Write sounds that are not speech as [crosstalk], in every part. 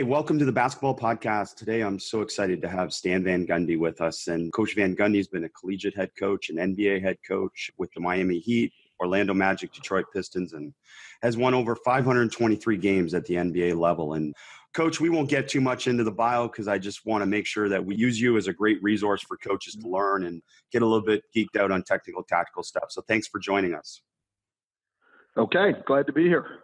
Hey, welcome to the basketball podcast. Today, I'm so excited to have Stan Van Gundy with us. And Coach Van Gundy's been a collegiate head coach, an NBA head coach with the Miami Heat, Orlando Magic, Detroit Pistons, and has won over 523 games at the NBA level. And Coach, we won't get too much into the bio because I just want to make sure that we use you as a great resource for coaches to learn and get a little bit geeked out on technical, tactical stuff. So thanks for joining us. Okay, glad to be here.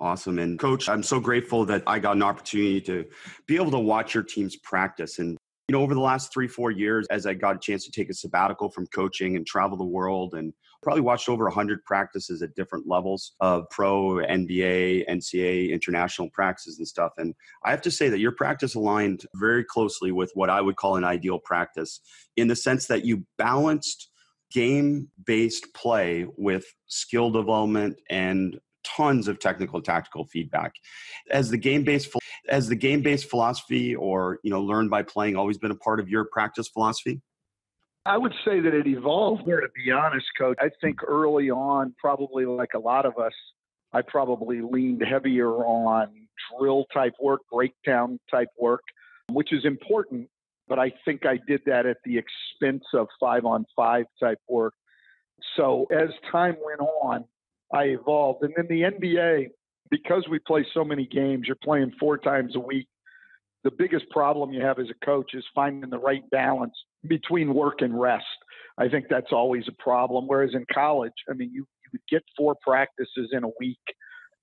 Awesome. And coach, I'm so grateful that I got an opportunity to be able to watch your teams practice. And, you know, over the last three, four years, as I got a chance to take a sabbatical from coaching and travel the world and probably watched over 100 practices at different levels of pro, NBA, NCAA, international practices and stuff. And I have to say that your practice aligned very closely with what I would call an ideal practice in the sense that you balanced game based play with skill development and tons of technical tactical feedback as the game based as the game based philosophy or you know learn by playing always been a part of your practice philosophy I would say that it evolved there, to be honest, coach. I think early on, probably like a lot of us, I probably leaned heavier on drill type work, breakdown type work, which is important. But I think I did that at the expense of five on five type work. So as time went on, I evolved. And then the NBA, because we play so many games, you're playing four times a week. The biggest problem you have as a coach is finding the right balance between work and rest. I think that's always a problem. Whereas in college, I mean, you, you would get four practices in a week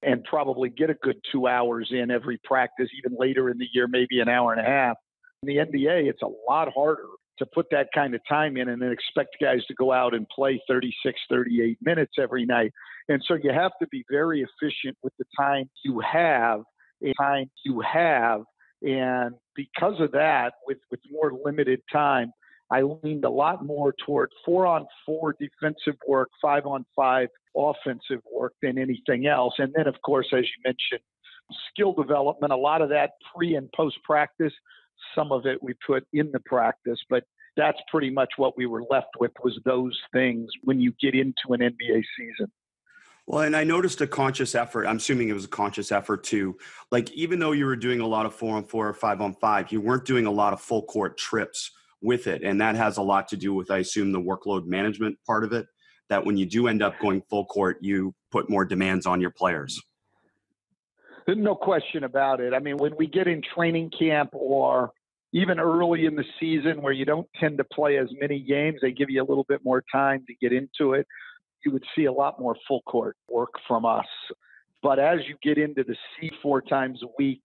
and probably get a good two hours in every practice, even later in the year, maybe an hour and a half. In the NBA, it's a lot harder to put that kind of time in and then expect guys to go out and play 36, 38 minutes every night. And so you have to be very efficient with the time you have, time you have. And because of that, with, with more limited time, I leaned a lot more toward four on four defensive work, five on five offensive work than anything else. And then, of course, as you mentioned, skill development, a lot of that pre and post practice some of it we put in the practice, but that's pretty much what we were left with was those things when you get into an NBA season. Well, and I noticed a conscious effort. I'm assuming it was a conscious effort to, like, even though you were doing a lot of four on four or five on five, you weren't doing a lot of full court trips with it. And that has a lot to do with, I assume, the workload management part of it. That when you do end up going full court, you put more demands on your players. No question about it. I mean, when we get in training camp or even early in the season where you don't tend to play as many games, they give you a little bit more time to get into it. You would see a lot more full court work from us. But as you get into the C four times a week,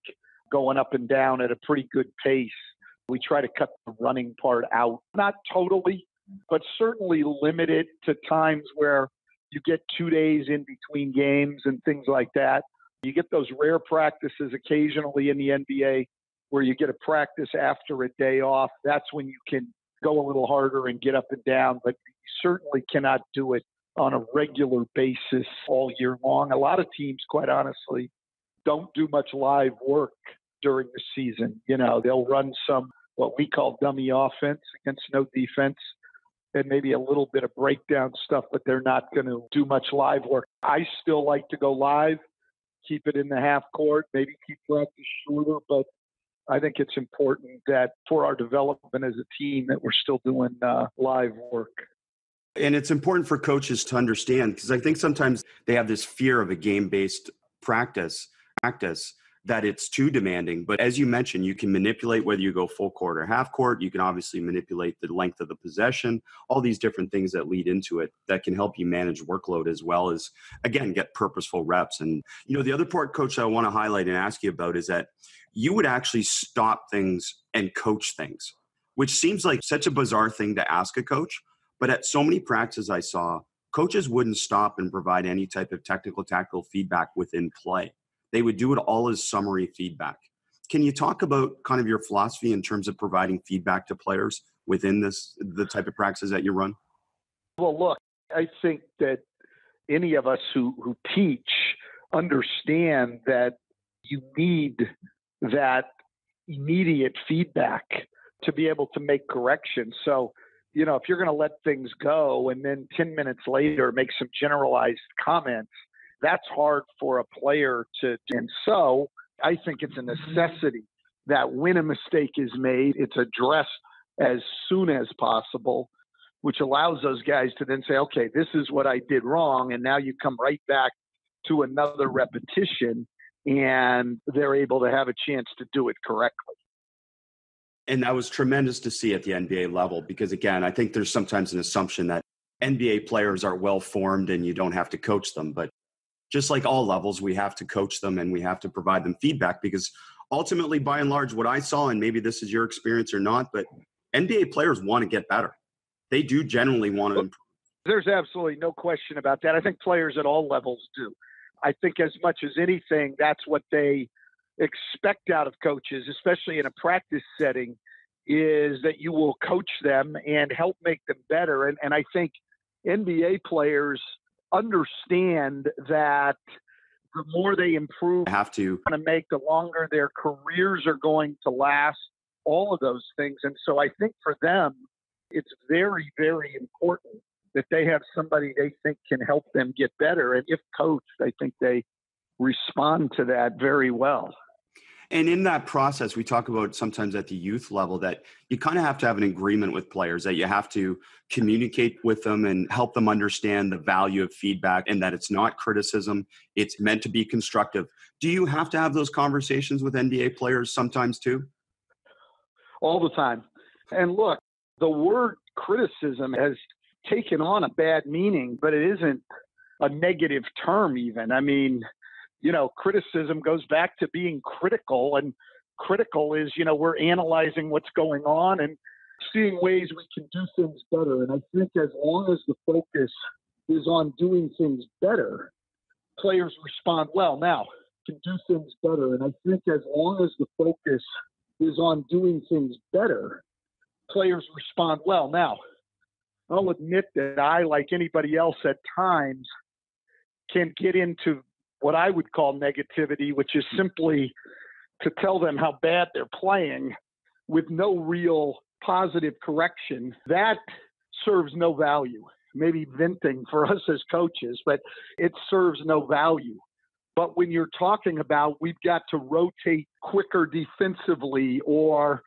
going up and down at a pretty good pace, we try to cut the running part out. Not totally, but certainly limit it to times where you get two days in between games and things like that. You get those rare practices occasionally in the NBA where you get a practice after a day off. That's when you can go a little harder and get up and down, but you certainly cannot do it on a regular basis all year long. A lot of teams, quite honestly, don't do much live work during the season. You know, they'll run some what we call dummy offense against no defense and maybe a little bit of breakdown stuff, but they're not going to do much live work. I still like to go live, keep it in the half court, maybe keep practice shorter, but I think it's important that for our development as a team that we're still doing uh, live work. And it's important for coaches to understand because I think sometimes they have this fear of a game-based practice practice that it's too demanding. But as you mentioned, you can manipulate whether you go full court or half court. You can obviously manipulate the length of the possession, all these different things that lead into it that can help you manage workload as well as, again, get purposeful reps. And, you know, the other part, coach, I want to highlight and ask you about is that you would actually stop things and coach things, which seems like such a bizarre thing to ask a coach. But at so many practices I saw, coaches wouldn't stop and provide any type of technical, tactical feedback within play they would do it all as summary feedback. Can you talk about kind of your philosophy in terms of providing feedback to players within this the type of practices that you run? Well, look, I think that any of us who, who teach understand that you need that immediate feedback to be able to make corrections. So, you know, if you're going to let things go and then 10 minutes later make some generalized comments, that's hard for a player to. And so I think it's a mm-hmm. necessity that when a mistake is made, it's addressed as soon as possible, which allows those guys to then say, okay, this is what I did wrong. And now you come right back to another repetition and they're able to have a chance to do it correctly. And that was tremendous to see at the NBA level because, again, I think there's sometimes an assumption that NBA players are well formed and you don't have to coach them. But just like all levels, we have to coach them and we have to provide them feedback because ultimately, by and large, what I saw, and maybe this is your experience or not, but NBA players want to get better. They do generally want to improve. There's absolutely no question about that. I think players at all levels do. I think as much as anything, that's what they expect out of coaches, especially in a practice setting, is that you will coach them and help make them better. And, and I think NBA players understand that the more they improve, have to to make the longer their careers are going to last, all of those things. And so I think for them, it's very, very important that they have somebody they think can help them get better. And if coached, I think they respond to that very well. And in that process, we talk about sometimes at the youth level that you kind of have to have an agreement with players that you have to communicate with them and help them understand the value of feedback and that it's not criticism, it's meant to be constructive. Do you have to have those conversations with NBA players sometimes too? All the time. And look, the word criticism has taken on a bad meaning, but it isn't a negative term, even. I mean, you know, criticism goes back to being critical, and critical is, you know, we're analyzing what's going on and seeing ways we can do things better. And I think as long as the focus is on doing things better, players respond well. Now, can do things better. And I think as long as the focus is on doing things better, players respond well. Now, I'll admit that I, like anybody else at times, can get into what I would call negativity, which is hmm. simply to tell them how bad they're playing with no real positive correction. That serves no value. Maybe venting for [laughs] us as coaches, but it serves no value. But when you're talking about we've got to rotate quicker defensively or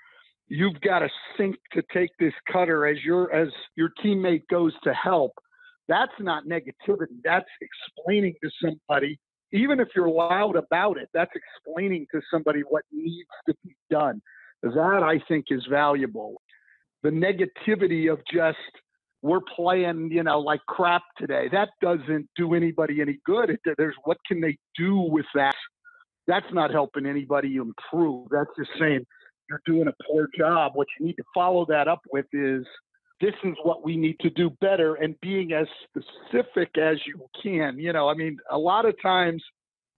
you've got to sink to take this cutter as your as your teammate goes to help, that's not negativity. That's explaining to somebody even if you're loud about it, that's explaining to somebody what needs to be done. That I think is valuable. The negativity of just we're playing, you know, like crap today. That doesn't do anybody any good. It, there's what can they do with that? That's not helping anybody improve. That's just saying you're doing a poor job. What you need to follow that up with is this is what we need to do better and being as specific as you can. You know, I mean, a lot of times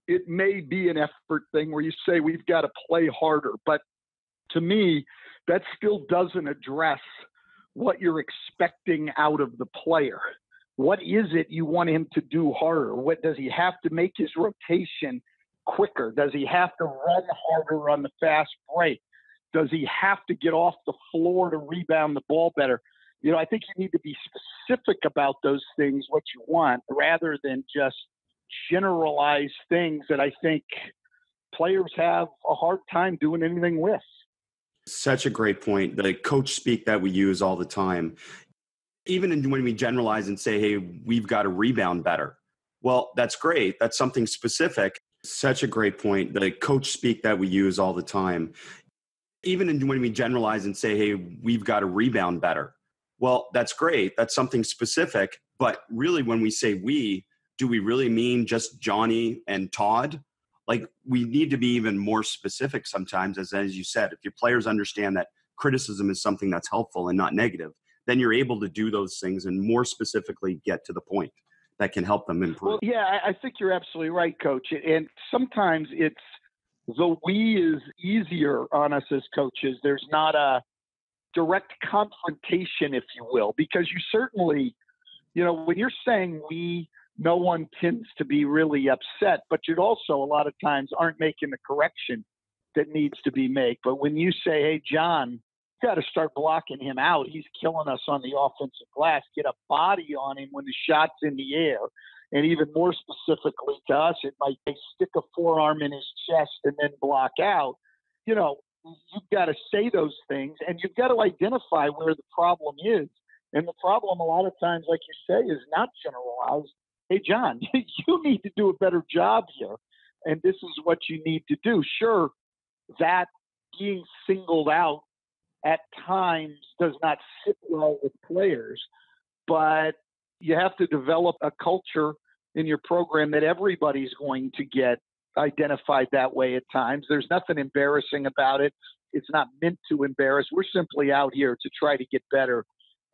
it may be an effort thing where you say we've got to play harder, but to me, that still doesn't address what you're expecting out of the player. What is it you want him to do harder? What does he have to make his rotation quicker? Does he have to run harder on the fast break? Does he have to get off the floor to rebound the ball better? You know, I think you need to be specific about those things, what you want, rather than just generalize things that I think players have a hard time doing anything with. Such a great point. The coach speak that we use all the time, even when we generalize and say, hey, we've got to rebound better. Well, that's great. That's something specific. Such a great point. The coach speak that we use all the time, even when we generalize and say, hey, we've got to rebound better well, that's great. That's something specific. But really, when we say we, do we really mean just Johnny and Todd? Like, we need to be even more specific sometimes, as, as you said. If your players understand that criticism is something that's helpful and not negative, then you're able to do those things and more specifically get to the point that can help them improve. Well, yeah, I think you're absolutely right, coach. And sometimes it's the we is easier on us as coaches. There's not a direct confrontation, if you will, because you certainly, you know, when you're saying we, no one tends to be really upset, but you'd also a lot of times aren't making the correction that needs to be made. But when you say, hey, John, you got to start blocking him out. He's killing us on the offensive glass. Get a body on him when the shot's in the air. And even more specifically to us, it might stick a forearm in his chest and then block out. You know, you've got to say those things and you've got to identify where the problem is. And the problem, a lot of times, like you say, is not generalized. Hey, John, [laughs] you need to do a better job here. And this is what you need to do. Sure, that being singled out at times does not sit well with players, but you have to develop a culture in your program that everybody's going to get identified that way at times. There's nothing embarrassing about it. It's not meant to embarrass. We're simply out here to try to get better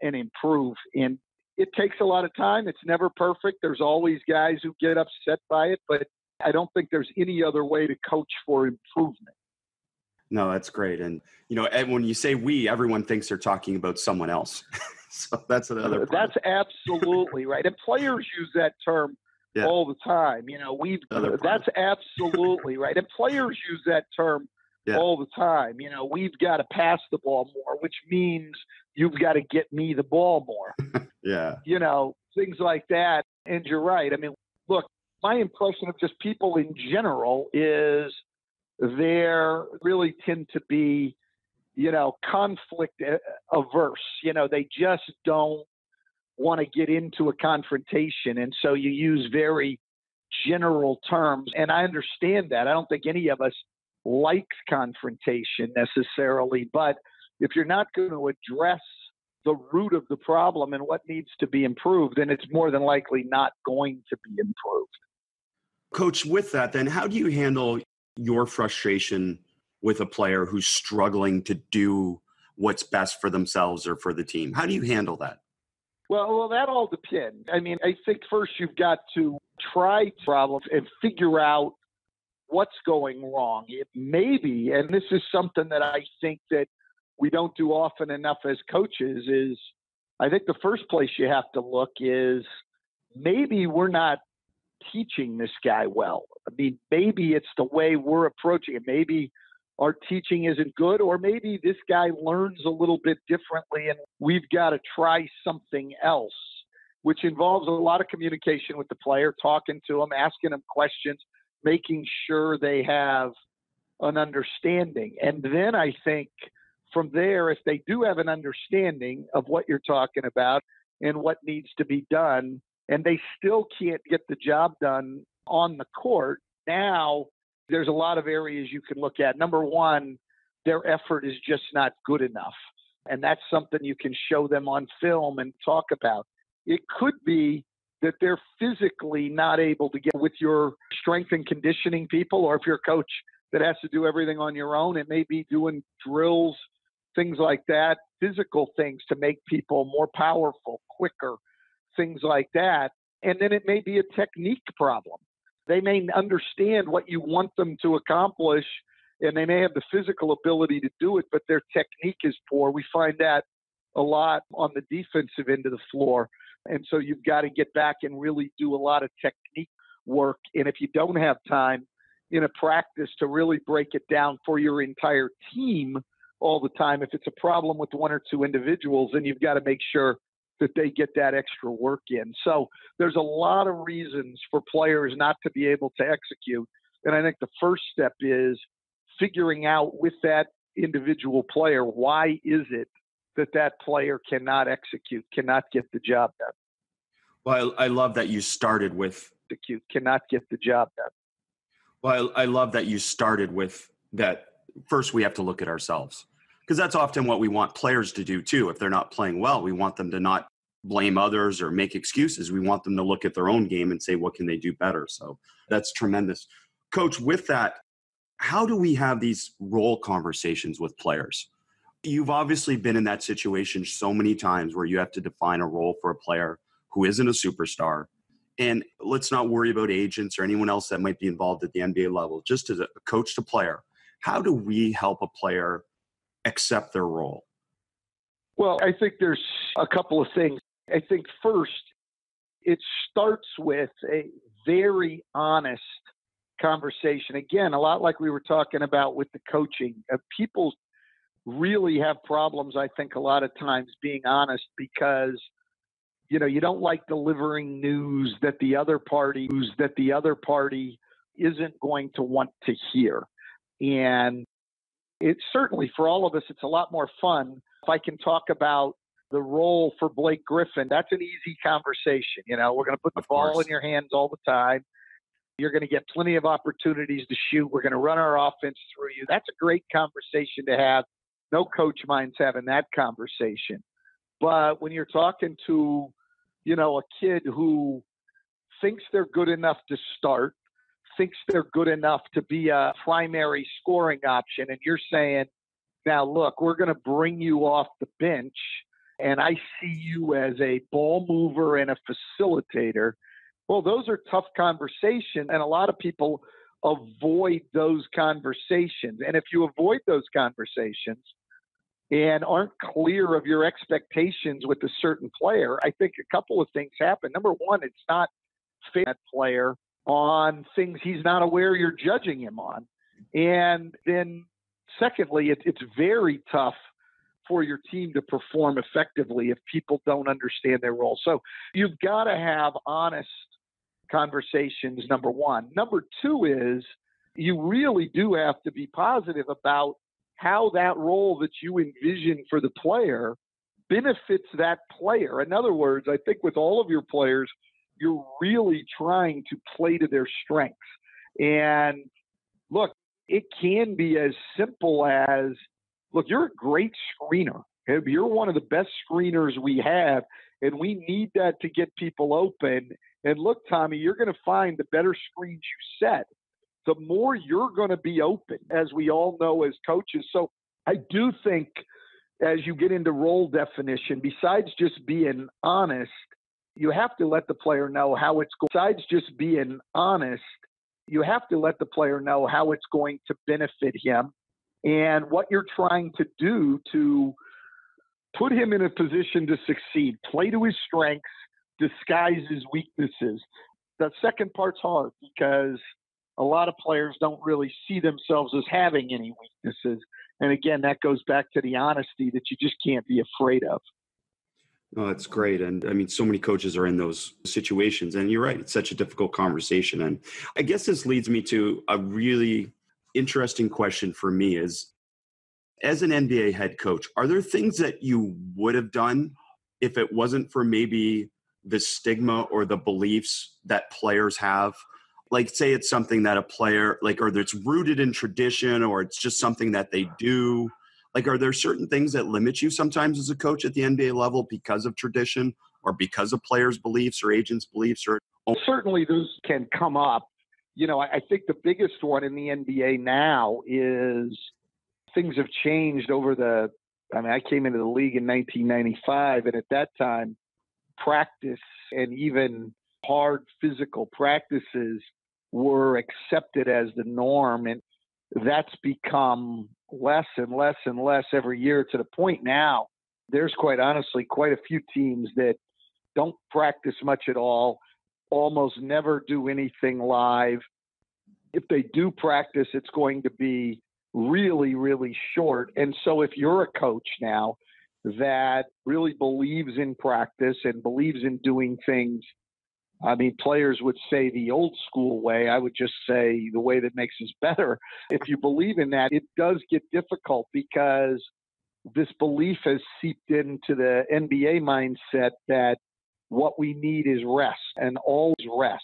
and improve. And it takes a lot of time. It's never perfect. There's always guys who get upset by it, but I don't think there's any other way to coach for improvement. No, that's great. And you know, and when you say we, everyone thinks they're talking about someone else. [laughs] so that's another. Part. That's absolutely right. And players use that term yeah. all the time. You know, we've that's [laughs] absolutely right. And players use that term yeah. all the time. You know, we've got to pass the ball more, which means you've got to get me the ball more. [laughs] yeah. You know, things like that. And you're right. I mean, look, my impression of just people in general is they really tend to be, you know, conflict averse. You know, they just don't want to get into a confrontation. And so you use very general terms. And I understand that. I don't think any of us likes confrontation necessarily. But if you're not going to address the root of the problem and what needs to be improved, then it's more than likely not going to be improved. Coach, with that, then, how do you handle your frustration with a player who's struggling to do what's best for themselves or for the team? How do you handle that? Well, well, that all depends. I mean, I think first you've got to try problems and figure out what's going wrong. It and this is something that I think that we don't do often enough as coaches is I think the first place you have to look is maybe we're not teaching this guy well. I mean, maybe it's the way we're approaching it. Maybe our teaching isn't good, or maybe this guy learns a little bit differently and we've got to try something else, which involves a lot of communication with the player, talking to them, asking them questions, making sure they have an understanding. And then I think from there, if they do have an understanding of what you're talking about and what needs to be done, and they still can't get the job done on the court, now there's a lot of areas you can look at. Number one, their effort is just not good enough. And that's something you can show them on film and talk about. It could be that they're physically not able to get with your strength and conditioning people, or if you're a coach that has to do everything on your own, it may be doing drills, things like that, physical things to make people more powerful, quicker, things like that. And then it may be a technique problem. They may understand what you want them to accomplish, and they may have the physical ability to do it, but their technique is poor. We find that a lot on the defensive end of the floor. And so you've got to get back and really do a lot of technique work. And if you don't have time in a practice to really break it down for your entire team all the time, if it's a problem with one or two individuals, then you've got to make sure that they get that extra work in. So there's a lot of reasons for players not to be able to execute. And I think the first step is figuring out with that individual player why is it that that player cannot execute, cannot get the job done. Well, I, I love that you started with execute, cannot get the job done. Well, I, I love that you started with that. First, we have to look at ourselves because that's often what we want players to do too. If they're not playing well, we want them to not blame others or make excuses. We want them to look at their own game and say, what can they do better? So that's tremendous. Coach, with that, how do we have these role conversations with players? You've obviously been in that situation so many times where you have to define a role for a player who isn't a superstar. And let's not worry about agents or anyone else that might be involved at the NBA level. Just as a coach to player, how do we help a player accept their role? Well, I think there's a couple of things. I think first, it starts with a very honest conversation. Again, a lot like we were talking about with the coaching. Uh, people really have problems, I think, a lot of times being honest because you know, you don't like delivering news that the other party that the other party isn't going to want to hear. And it's certainly for all of us, it's a lot more fun if I can talk about the role for Blake Griffin. That's an easy conversation. You know, we're going to put the Of ball course. in your hands all the time. You're going to get plenty of opportunities to shoot. We're going to run our offense through you. That's a great conversation to have. No coach minds having that conversation. But when you're talking to, you know, a kid who thinks they're good enough to start, thinks they're good enough to be a primary scoring option, and you're saying, now look, we're going to bring you off the bench, and I see you as a ball mover and a facilitator. Well, those are tough conversations, and a lot of people avoid those conversations. And if you avoid those conversations, and aren't clear of your expectations with a certain player, I think a couple of things happen. Number one, it's not fair that player on things he's not aware you're judging him on. And then, secondly, it, it's very tough for your team to perform effectively if people don't understand their role. So you've got to have honest conversations, number one. Number two is you really do have to be positive about how that role that you envision for the player benefits that player. In other words, I think with all of your players, you're really trying to play to their strengths. And look, it can be as simple as look, you're a great screener. You're one of the best screeners we have, and we need that to get people open. And look, Tommy, you're going to find the better screens you set, the more you're going to be open, as we all know as coaches. So I do think as you get into role definition, besides just being honest, you have to let the player know how it's going. Besides just being honest, you have to let the player know how it's going to benefit him and what you're trying to do to put him in a position to succeed, play to his strengths, disguise his weaknesses. The second part's hard because a lot of players don't really see themselves as having any weaknesses. And again, that goes back to the honesty that you just can't be afraid of. Oh, that's great. And I mean, so many coaches are in those situations. And you're right, it's such a difficult conversation. And I guess this leads me to a really interesting question for me is as an NBA head coach, are there things that you would have done if it wasn't for maybe the stigma or the beliefs that players have? Like, say it's something that a player, like, or it's rooted in tradition or it's just something that they do. Like, are there certain things that limit you sometimes as a coach at the NBA level because of tradition or because of players' beliefs or agents' beliefs? Or certainly those can come up. You know, I, think the biggest one in the NBA now is things have changed over the. I mean, I came into the league in 1995, and at that time, practice and even hard physical practices were accepted as the norm, and that's become less and less and less every year to the point now there's quite honestly quite a few teams that don't practice much at all, almost never do anything live. If they do practice, it's going to be really, really short. And so if you're a coach now that really believes in practice and believes in doing things I mean, players would say the old school way. I would just say the way that makes us [laughs] better. If you believe in that, it does get difficult because this belief has seeped into the NBA mindset that what we need is rest and always rest.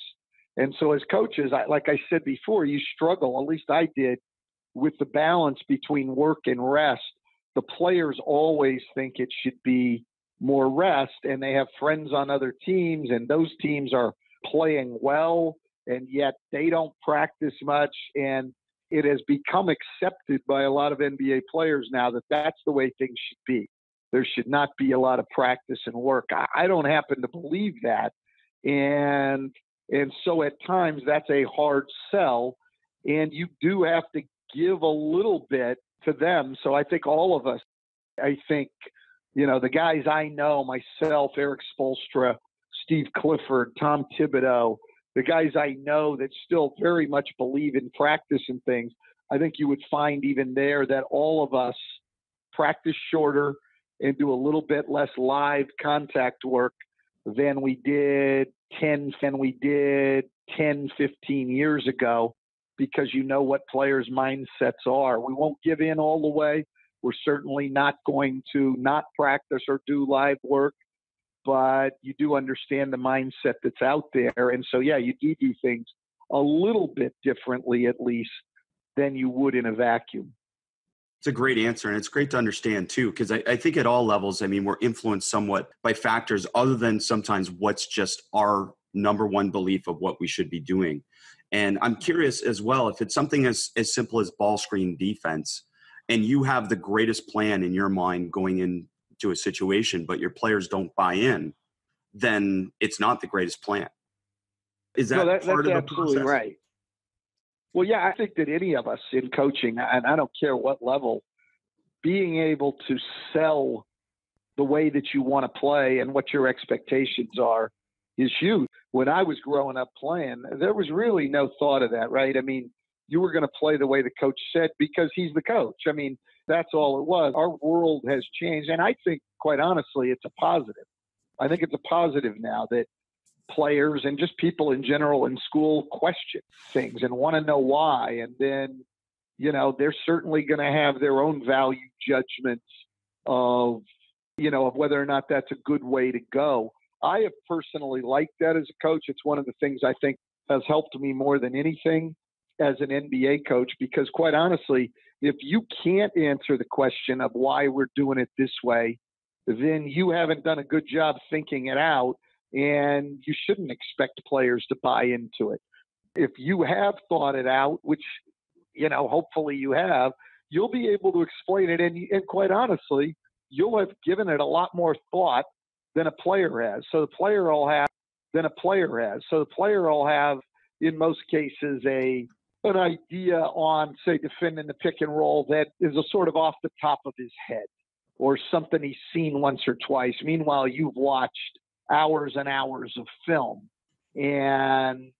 And so, as coaches, I, like I said before, you struggle, at least I did, with the balance between work and rest. The players always think it should be more rest and they have friends on other teams and those teams are playing well and yet they don't practice much and it has become accepted by a lot of NBA players now that that's the way things should be. There should not be a lot of practice and work. I, don't happen to believe that. And and so at times that's a hard sell and you do have to give a little bit to them. So I think all of us I think you know, the guys I know, myself, Erik Spoelstra, Steve Clifford, Tom Thibodeau, the guys I know that still very much believe in practice and things, I think you would find even there that all of us practice shorter and do a little bit less live contact work than we did 10 than we did 10, 15 years ago because you know what players' mindsets are. We won't give in all the way. We're certainly not going to not practice or do live work, but you do understand the mindset that's out there. And so, yeah, you do do things a little bit differently, at least, than you would in a vacuum. It's a great answer, and it's great to understand too, because I, I, think at all levels, I mean, we're influenced somewhat by factors other than sometimes what's just our number one belief of what we should be doing. And I'm curious as well if it's something as, as simple as ball screen defense, and you have the greatest plan in your mind going into a situation, but your players don't buy in, then it's not the greatest plan. Is that, no, that part that's of the absolutely process? right. Well, yeah, I think that any of us in coaching, and I don't care what level, being able to sell the way that you want to play and what your expectations are is huge. When I was growing up playing, there was really no thought of that, right? I mean, you were going to play the way the coach said because he's the coach. I mean, that's all it was. Our world has changed. And I think, quite honestly, it's a positive. I think it's a positive now that players and just people in general in school question things and want to know why. And then, you know, they're certainly going to have their own value judgments of, you know, of whether or not that's a good way to go. I have personally liked that as a coach. It's one of the things I think has helped me more than anything as an NBA coach because, quite honestly, if you can't answer the question of why we're doing it this way, then you haven't done a good job thinking it out, and you shouldn't expect players to buy into it. If you have thought it out, which you know, hopefully you have, you'll be able to explain it, and, and quite honestly, you'll have given it a lot more thought than a player has. So the player will have than a player has. So the player will have, in most cases, a an idea on, say, defending the pick and roll that is a sort of off the top of his head or something he's seen once or twice. Meanwhile, you've watched hours and hours of film and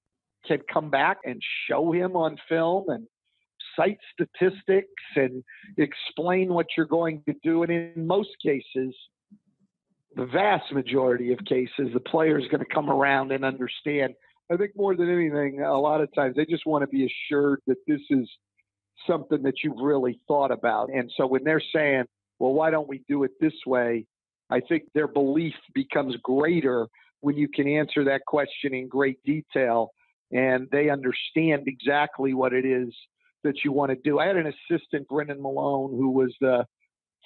can come back and show him on film and cite statistics and explain what you're going to do. And in most cases, the vast majority of cases, the player is going to come around and understand. I think more than anything, a lot of times they just want to be assured that this is something that you've really thought about. And so when they're saying, well, why don't we do it this way? I think their belief becomes greater when you can answer that question in great detail and they understand exactly what it is that you want to do. I had an assistant, Brendan Malone, who was the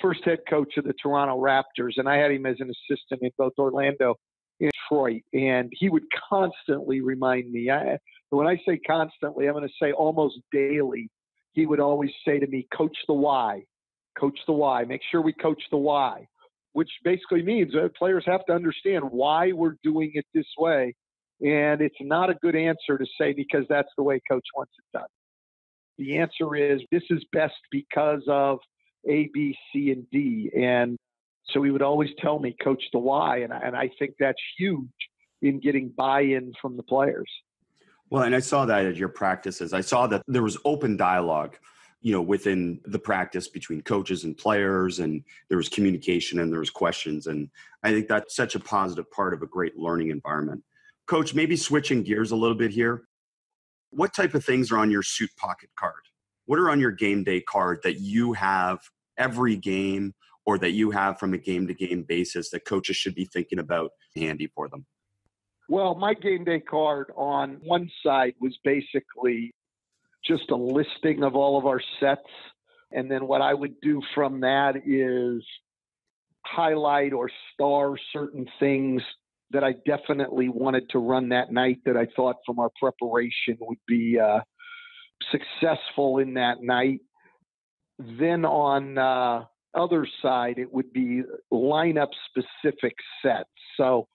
first head coach of the Toronto Raptors, and I had him as an assistant in both Orlando and Detroit. And he would constantly remind me. I, when I say constantly, I'm going to say almost daily. He would always say to me, "Coach the why, coach the why. Make sure we coach the why." Which basically means that players have to understand why we're doing it this way. And it's not a good answer to say because that's the way coach wants it done. The answer is this is best because of a, B, C, and D. And so he would always tell me, coach the why. And I, and I think that's huge in getting buy in from the players. Well, and I saw that at your practices. I saw that there was open dialogue, you know, within the practice between coaches and players, and there was communication and there was questions. And I think that's such a positive part of a great learning environment. Coach, maybe switching gears a little bit here. What type of things are on your suit pocket card? what are on your game day card that you have every game or that you have from a game to game basis that coaches should be thinking about handy for them? Well, my game day card on one side was basically just a listing of all of our sets. And then what I would do from that is highlight or star certain things that I definitely wanted to run that night that I thought from our preparation would be uh, successful in that night. Then on uh, other side, it would be lineup specific sets. So,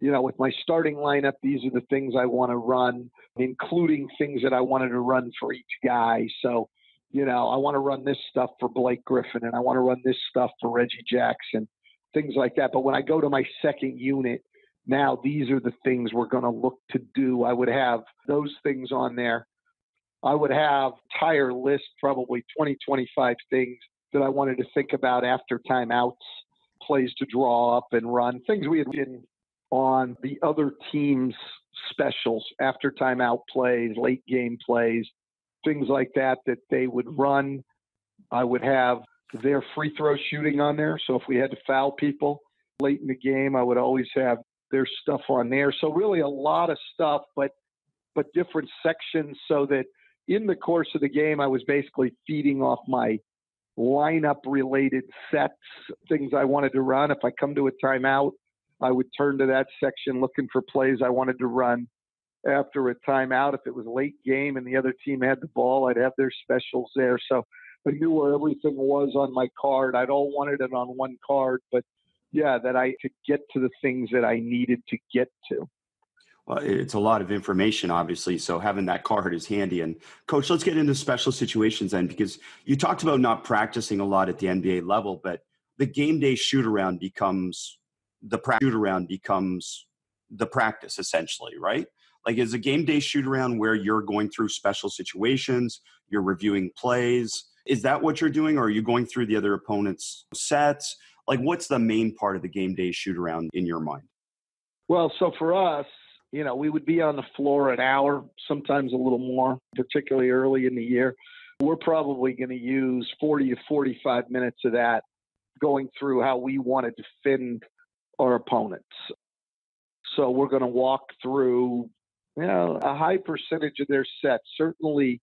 you know, with my starting lineup, these are the things I want to run, including things that I wanted to run for each guy. So, you know, I want to run this stuff for Blake Griffin and I want to run this stuff for Reggie Jackson, things like that. But when I go to my second unit, now these are the things we're going to look to do. I would have those things on there. I would have entire list, probably 20, 25 things that I wanted to think about after timeouts, plays to draw up and run, things we had been on the other team's specials, after timeout plays, late game plays, things like that that they would run. I would have their free throw shooting on there. So if we had to foul people late in the game, I would always have their stuff on there. So really a lot of stuff, but but different sections so that in the course of the game I was basically feeding off my lineup related sets, things I wanted to run. If I come to a timeout, I would turn to that section looking for plays I wanted to run after a timeout. If it was late game and the other team had the ball, I'd have their specials there. So I knew where everything was on my card. I'd all wanted it on one card, but yeah, that I could get to the things that I needed to get to. Well, it's a lot of information, obviously. So having that card is handy. And coach, let's get into special situations then, because you talked about not practicing a lot at the NBA level, but the game day shoot around becomes the shoot around becomes the practice essentially, right? Like is a game day shoot around where you're going through special situations, you're reviewing plays. Is that what you're doing, or are you going through the other opponent's sets? Like what's the main part of the game day shoot around in your mind? Well, so for us, you know, we would be on the floor an hour, sometimes a little more, particularly early in the year. We're probably going to use 40 to 45 minutes of that going through how we want to defend our opponents. So we're going to walk through, you know, a high percentage of their sets, certainly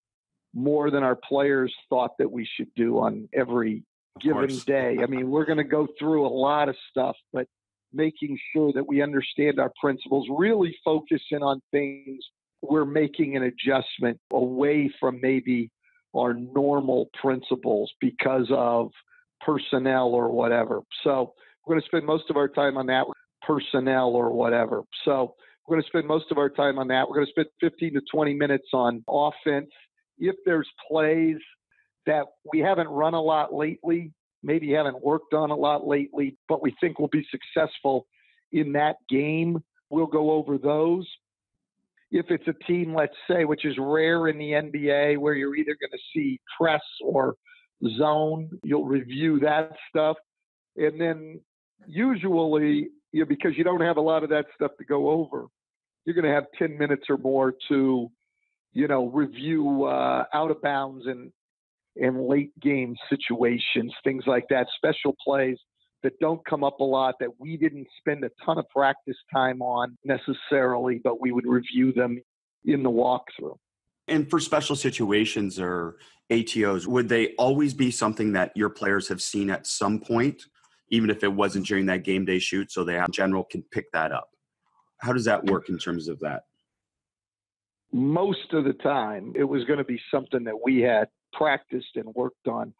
more than our players thought that we should do on every given day. I mean, we're going to go through a lot of stuff, but making sure that we understand our principles, really focusing on things we're making an adjustment away from maybe our normal principles because of personnel or whatever. So we're going to spend most of our time on that personnel or whatever. So we're going to spend most of our time on that. We're going to spend 15 to 20 minutes on offense. If there's plays that we haven't run a lot lately, maybe haven't worked on a lot lately, but we think will be successful in that game. We'll go over those. If it's a team, let's say, which is rare in the NBA, where you're either going to see press or zone, you'll review that stuff. And then usually, you know, because you don't have a lot of that stuff to go over, you're going to have 10 minutes or more to, you know, review uh, out of bounds and in late game situations, things like that, special plays that don't come up a lot that we didn't spend a ton of practice time on necessarily, but we would review them in the walkthrough. And for special situations or ATOs, would they always be something that your players have seen at some point, even if it wasn't during that game day shoot, so they in general can pick that up? How does that work in terms of that? Most of the time, it was going to be something that we had practiced and worked on.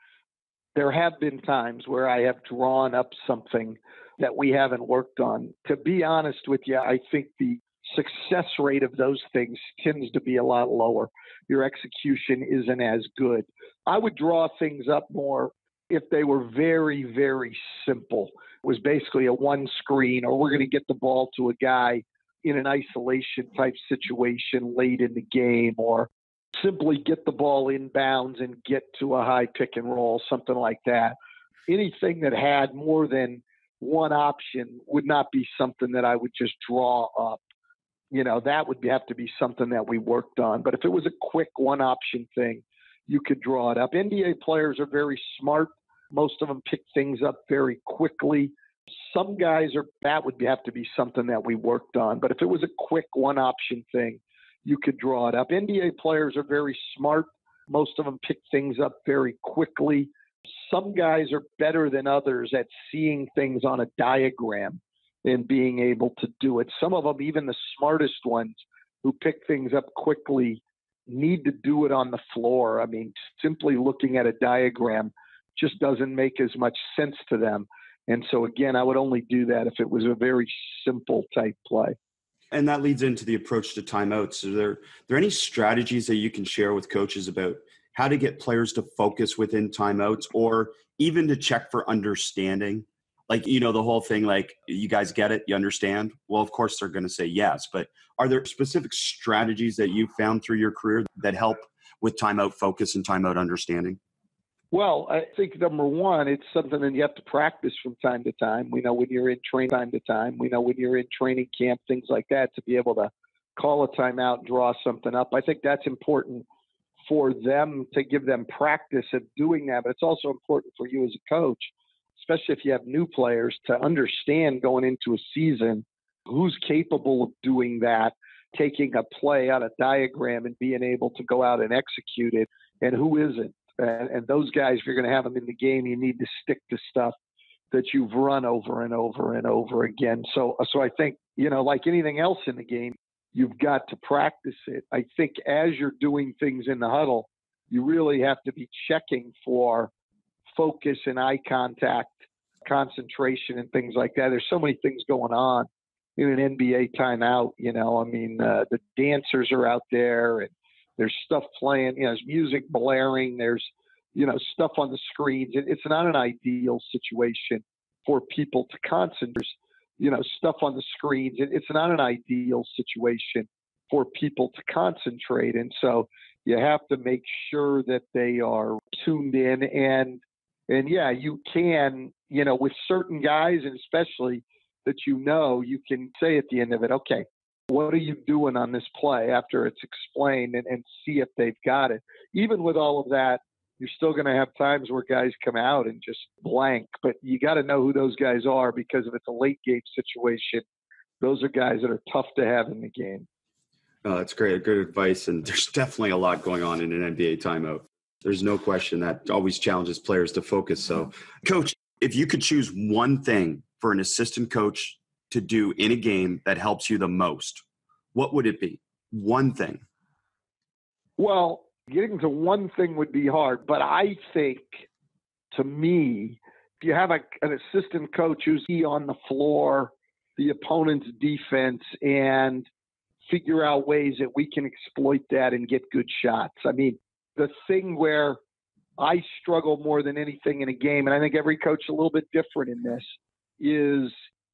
There have been times where I have drawn up something that we haven't worked on. To be honest with you, I think the success rate of those things tends to be a lot lower. Your execution isn't as good. I would draw things up more if they were very, very simple. It was basically a one screen, or we're going to get the ball to a guy in an isolation type situation late in the game, or simply get the ball inbounds and get to a high pick and roll, something like that. Anything that had more than one option would not be something that I would just draw up. You know, that would have to be something that we worked on. But if it was a quick one option thing, you could draw it up. NBA players are very smart. Most of them pick things up very quickly. Some guys are that would have to be something that we worked on. But if it was a quick one option thing, you could draw it up. NBA players are very smart. Most of them pick things up very quickly. Some guys are better than others at seeing things on a diagram and being able to do it. Some of them, even the smartest ones who pick things up quickly, need to do it on the floor. I mean, simply looking at a diagram just doesn't make as much sense to them. And so, again, I would only do that if it was a very simple type play. And that leads into the approach to timeouts. Are there, are there any strategies that you can share with coaches about how to get players to focus within timeouts or even to check for understanding? Like, you know, the whole thing, like, you guys get it, you understand? Well, of course, they're going to say yes. But are there specific strategies that you found through your career that help with timeout focus and timeout understanding? Well, I think number one, it's something that you have to practice from time to time. We know when you're in training time to time. We know when you're in training camp, things like that, to be able to call a timeout, draw something up. I think that's important for them to give them practice of doing that. But it's also important for you as a coach, especially if you have new players, to understand going into a season who's capable of doing that, taking a play out of diagram and being able to go out and execute it, and who isn't. And, and those guys, if you're going to have them in the game, you need to stick to stuff that you've run over and over and over again. So, so I think you know, like anything else in the game, you've got to practice it. I think as you're doing things in the huddle, you really have to be checking for focus and eye contact, concentration, and things like that. There's so many things going on in an NBA timeout. You know, I mean, uh, the dancers are out there, and there's stuff playing. You know, there's music blaring. There's you know stuff on the screens. It, it's not an ideal situation for people to concentrate There's, you know stuff on the screens. It, it's not an ideal situation for people to concentrate, and so you have to make sure that they are tuned in and and yeah, you can you know with certain guys and especially that you know you can say at the end of it, okay, what are you doing on this play after it's explained and, and see if they've got it. Even with all of that, you're still going to have times where guys come out and just blank, but you got to know who those guys are because if it's a late game situation, those are guys that are tough to have in the game. Oh, that's great. Good advice. And there's definitely a lot going on in an NBA timeout. There's no question that always challenges players to focus. So, coach, if you could choose one thing for an assistant coach to do in a game that helps you the most, what would it be? One thing. Well, Getting to one thing would be hard, but I think to me, if you have a, an assistant coach who's on the floor, the opponent's defense, and figure out ways that we can exploit that and get good shots. I mean, the thing where I struggle more than anything in a game, and I think every coach a little bit different in this, is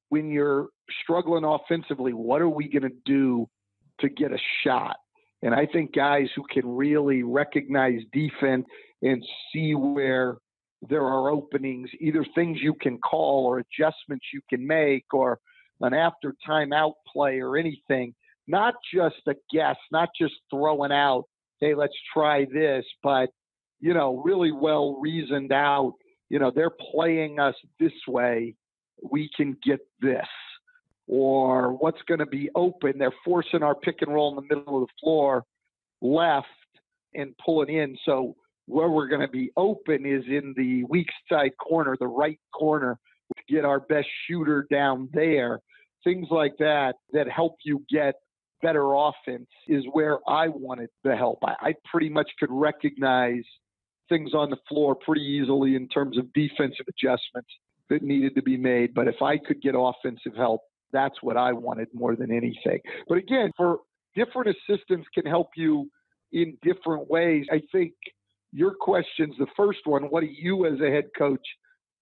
when you're struggling offensively, what are we going to do to get a shot? And I think guys who can really recognize defense and see where there are openings, either things you can call or adjustments you can make or an after timeout play or anything, not just a guess, not just throwing out, hey, let's try this, but, you know, really well reasoned out, you know, they're playing us this way, we can get this or what's going to be open. They're forcing our pick and roll in the middle of the floor left and pulling in. So where we're going to be open is in the weak side corner, the right corner, to get our best shooter down there. Things like that that help you get better offense is where I wanted the help. I, I pretty much could recognize things on the floor pretty easily in terms of defensive adjustments that needed to be made. But if I could get offensive help, that's what I wanted more than anything. But again, for different assistants can help you in different ways. I think your question's the first one. What do you as a head coach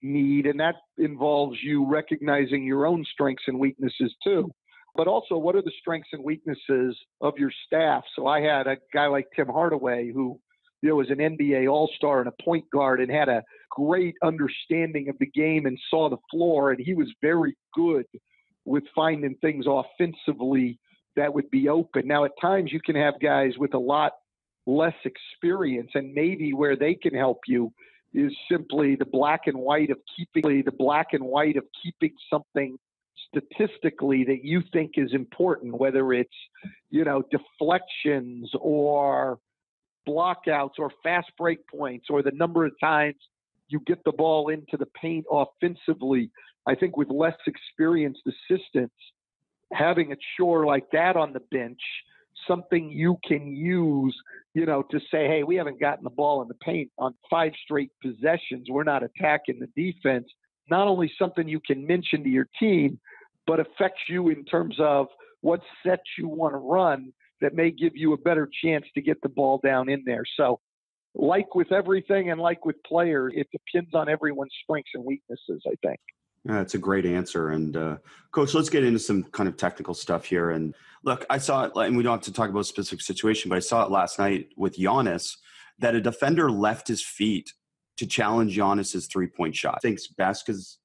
need? And that involves you recognizing your own strengths and weaknesses too. But also, what are the strengths and weaknesses of your staff? So I had a guy like Tim Hardaway who you know, was an NBA All Star and a point guard and had a great understanding of the game and saw the floor, and he was very good with finding things offensively that would be open. Now, at times you can have guys with a lot less experience, and maybe where they can help you is simply the black and white of keeping the black and white of keeping something statistically that you think is important, whether it's you know deflections or blockouts or fast break points or the number of times you get the ball into the paint offensively. I think with less experienced assistants, having a chore like that on the bench, something you can use, you know, to say, hey, we haven't gotten the ball in the paint on five straight possessions. We're not attacking the defense. Not only something you can mention to your team, but affects you in terms of what sets you want to run that may give you a better chance to get the ball down in there. So, like with everything and like with players, it depends on everyone's strengths and weaknesses, I think. Yeah, that's a great answer. And uh, coach, let's get into some kind of technical stuff here. And look, I saw it, and we don't have to talk about a specific situation, but I saw it last night with Giannis that a defender left his feet to challenge Giannis's three point shot? Thinks because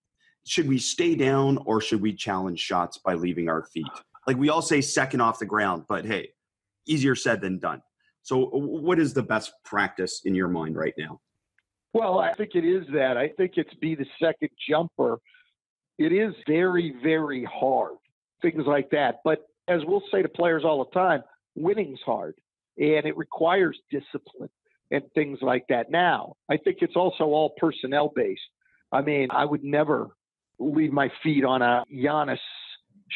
should we stay down or should we challenge shots by leaving our feet? Like we all say second off the ground, but hey, easier said than done. So, what is the best practice in your mind right now? Well, I think it is that. I think it's be the second jumper. It is very, very hard, things like that. But as we'll say to players all the time, winning's hard and it requires discipline and things like that. Now, I think it's also all personnel based. I mean, I would never leave my feet on a Giannis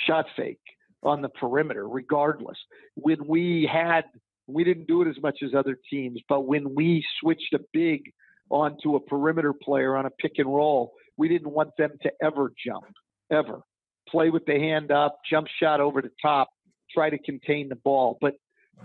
shot fake on the perimeter, regardless. When we had, we didn't do it as much as other teams, but when we switched a big onto a perimeter player on a pick and roll, we didn't want them to ever jump, ever. Play with the hand up, jump shot over the top, try to contain the ball, but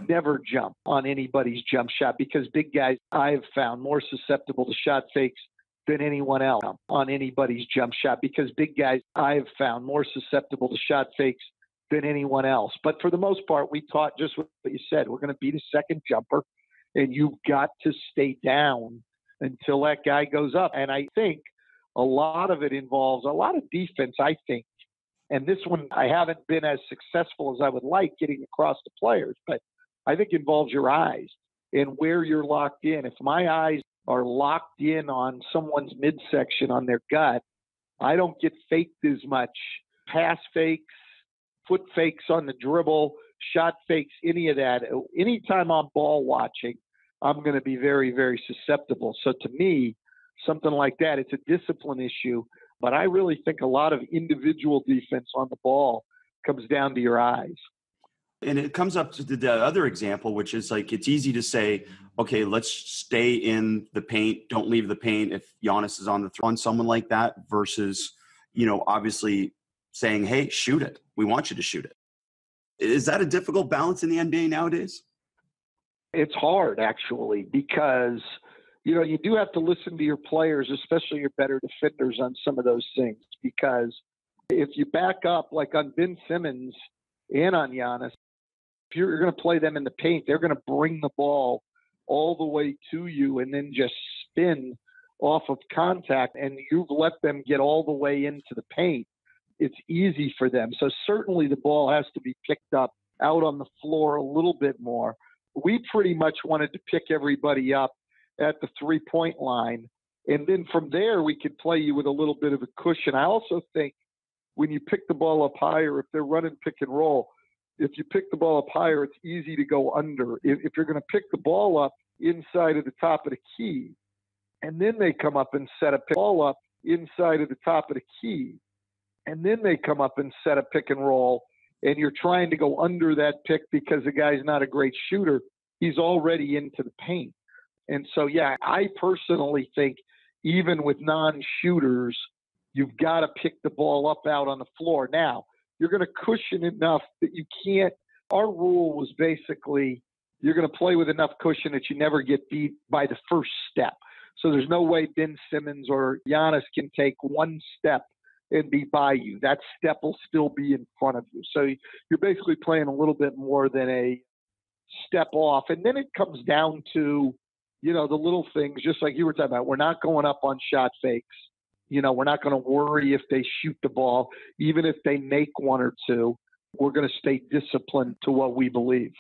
never jump on anybody's jump shot because big guys I have found more susceptible to shot fakes than anyone else on anybody's jump shot because big guys I have found more susceptible to shot fakes than anyone else. But for the most part, we taught just what you said. We're going to be the second jumper, and you've got to stay down until that guy goes up. And I think a lot of it involves a lot of defense, I think. And this one, I haven't been as successful as I would like getting across to players, but I think involves your eyes and where you're locked in. If my eyes are locked in on someone's midsection on their gut, I don't get faked as much. Pass fakes, foot fakes on the dribble, shot fakes, any of that. Anytime I'm ball watching, I'm going to be very, very susceptible. So to me, something like that, it's a discipline issue. But I really think a lot of individual defense on the ball comes down to your eyes. And it comes up to the other example, which is like it's easy to say, okay, let's stay in the paint, don't leave the paint if Giannis is on the th- on someone like that, versus you know obviously saying, hey, shoot it. We want you to shoot it. Is that a difficult balance in the NBA nowadays? It's hard actually because you know you do have to listen to your players, especially your better defenders, on some of those things. Because if you back up, like on Ben Simmons and on Giannis, if you're, going to play them in the paint, they're going to bring the ball all the way to you and then just spin off of contact, and you've let them get all the way into the paint it's easy for them. So certainly the ball has to be picked up out on the floor a little bit more. We pretty much wanted to pick everybody up at the three point line. And then from there, we could play you with a little bit of a cushion. I also think when you pick the ball up higher, if they're running pick and roll, if you pick the ball up higher, it's easy to go under. If, if you're going to pick the ball up inside of the top of the key, and then they come up and set a ball up inside of the top of the key, and then they come up and set a pick and roll, and you're trying to go under that pick because the guy's not a great shooter. He's already into the paint. And so, yeah, I personally think even with non shooters, you've got to pick the ball up out on the floor. Now, you're going to cushion enough that you can't. Our rule was basically you're going to play with enough cushion that you never get beat by the first step. So there's no way Ben Simmons or Giannis can take one step and be by you. That step will still be in front of you. So you're basically playing a little bit more than a step off. And then it comes down to, you know, the little things, just like you were talking about. We're not going up on shot fakes. You know, we're not going to worry if they shoot the ball, even if they make one or two. We're going to stay disciplined to what we believe.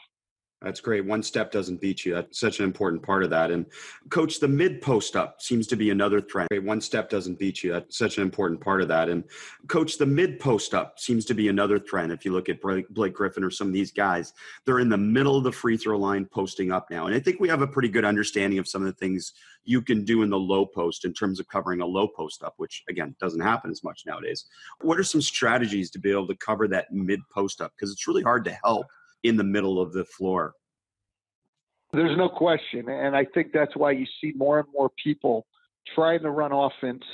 That's great. One step doesn't beat you. That's such an important part of that. And coach, the mid post up seems to be another trend. One step doesn't beat you. That's such an important part of that. And coach, the mid post up seems to be another trend. If you look at Blake Griffin or some of these guys, they're in the middle of the free throw line posting up now. And I think we have a pretty good understanding of some of the things you can do in the low post in terms of covering a low post up, which again doesn't happen as much nowadays. What are some strategies to be able to cover that mid post up? Because it's really hard to help in the middle of the floor. There's no question. And I think that's why you see more and more people trying to run offense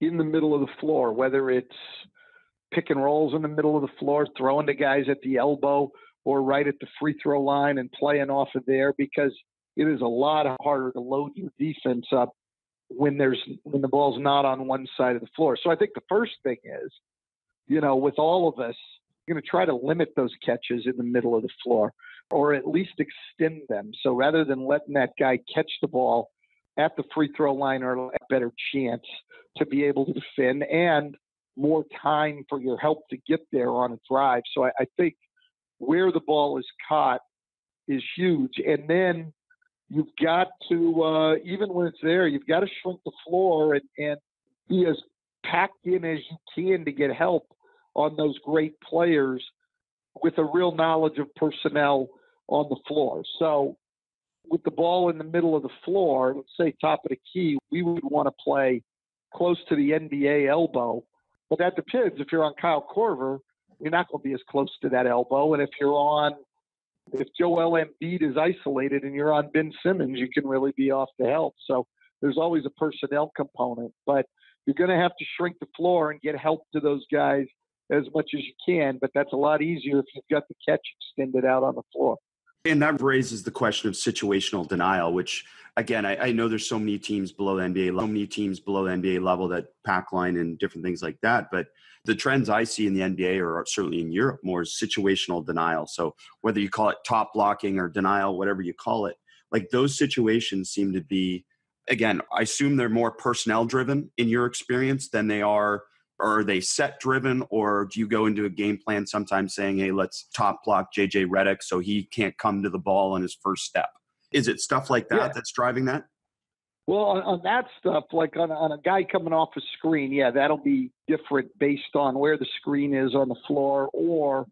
in the middle of the floor, whether it's pick and rolls in the middle of the floor, throwing to guys at the elbow or right at the free throw line and playing off of there because it is a lot harder to load your defense up when there's when the ball's not on one side of the floor. So I think the first thing is, you know, with all of us, going to try to limit those catches in the middle of the floor or at least extend them. So rather than letting that guy catch the ball at the free throw line or a better chance to be able to defend and more time for your help to get there on a drive. So I, I think where the ball is caught is huge. And then you've got to, uh, even when it's there, you've got to shrink the floor and, and be as packed in as you can to get help on those great players with a real knowledge of personnel on the floor. So with the ball in the middle of the floor, let's say top of the key, we would want to play close to the NBA elbow. But that depends. If you're on Kyle Korver, you're not going to be as close to that elbow. And if you're on, if Joel Embiid is isolated and you're on Ben Simmons, you can really be off the help. So there's always a personnel component. But you're going to have to shrink the floor and get help to those guys as much as you can. But that's a lot easier if you've got the catch extended out on the floor. And that raises the question of situational denial, which again, I, I, know there's so many teams below the NBA, so many teams below the NBA level that pack line and different things like that. But the trends I see in the NBA or certainly in Europe more is situational denial. So whether you call it top blocking or denial, whatever you call it, like those situations seem to be, again, I assume they're more personnel driven in your experience than they are are they set driven or do you go into a game plan sometimes saying hey let's top block JJ Redick so he can't come to the ball on his first step is it stuff like that yeah. that's driving that well on, on, that stuff like on, on a guy coming off a screen yeah that'll be different based on where the screen is on the floor or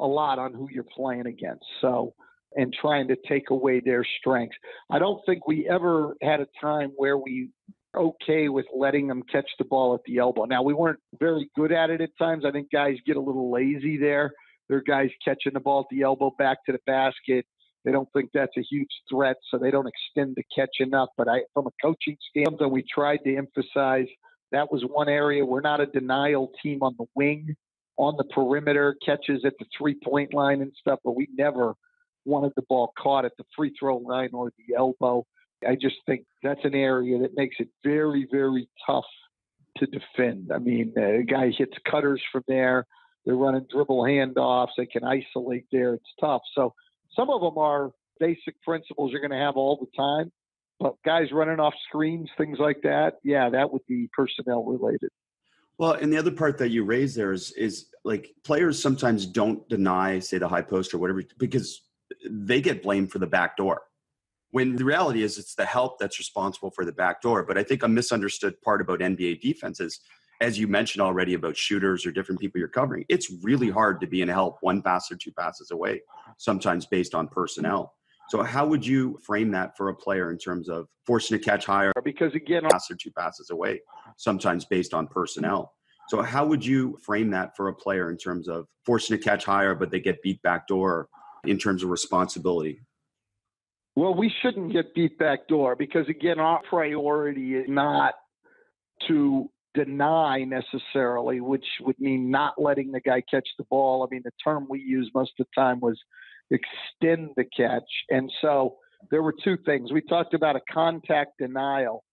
a lot on who you're playing against so and trying to take away their strengths. I don't think we ever had a time where we okay with letting them catch the ball at the elbow. Now, we weren't very good at it at times. I think guys get a little lazy there. Are guys catching the ball at the elbow back to the basket. They don't think that's a huge threat, so they don't extend the catch enough. But I, from a coaching standpoint, we tried to emphasize that was one area. We're not a denial team on the wing, on the perimeter, catches at the three point line and stuff, but we never wanted the ball caught at the free throw line or the elbow. I just think that's an area that makes it very, very tough to defend. I mean, a guy hits cutters from there. They're running dribble handoffs. They can isolate there. It's tough. So some of them are basic principles you're going to have all the time. But guys running off screens, things like that, yeah, that would be personnel related. Well, and the other part that you raise there is is like players sometimes don't deny, say, the high post or whatever, because they get blamed for the back door when the reality is it's the help that's responsible for the back door. But I think a misunderstood part about NBA defenses, as you mentioned already about shooters or different people you're covering, it's really hard to be in help one pass or two passes away, sometimes based on personnel. So how would you frame that for a player in terms of forcing to catch higher? Because again, pass or two passes away, sometimes based on personnel. So how would you frame that for a player in terms of forcing to catch higher, but they get beat back door in terms of responsibility? Well, we shouldn't get beat back door because, again, our priority is not to deny necessarily, which would mean not letting the guy catch the ball. I mean, the term we used most of the time was extend the catch. And so there were two things. We talked about a contact denial.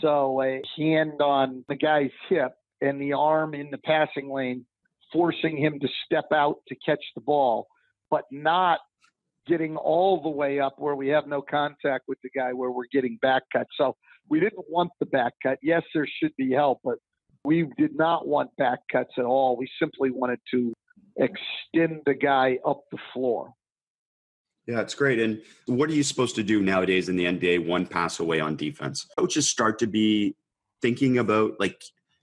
So a hand on the guy's hip and the arm in the passing lane, forcing him to step out to catch the ball, but not getting all the way up where we have no contact with the guy where we're getting back cut. So we didn't want the back cut. Yes, there should be help, but we did not want back cuts at all. We simply wanted to extend the guy up the floor. Yeah, it's great. And what are you supposed to do nowadays in the NBA one pass away on defense? Coaches start to be thinking about like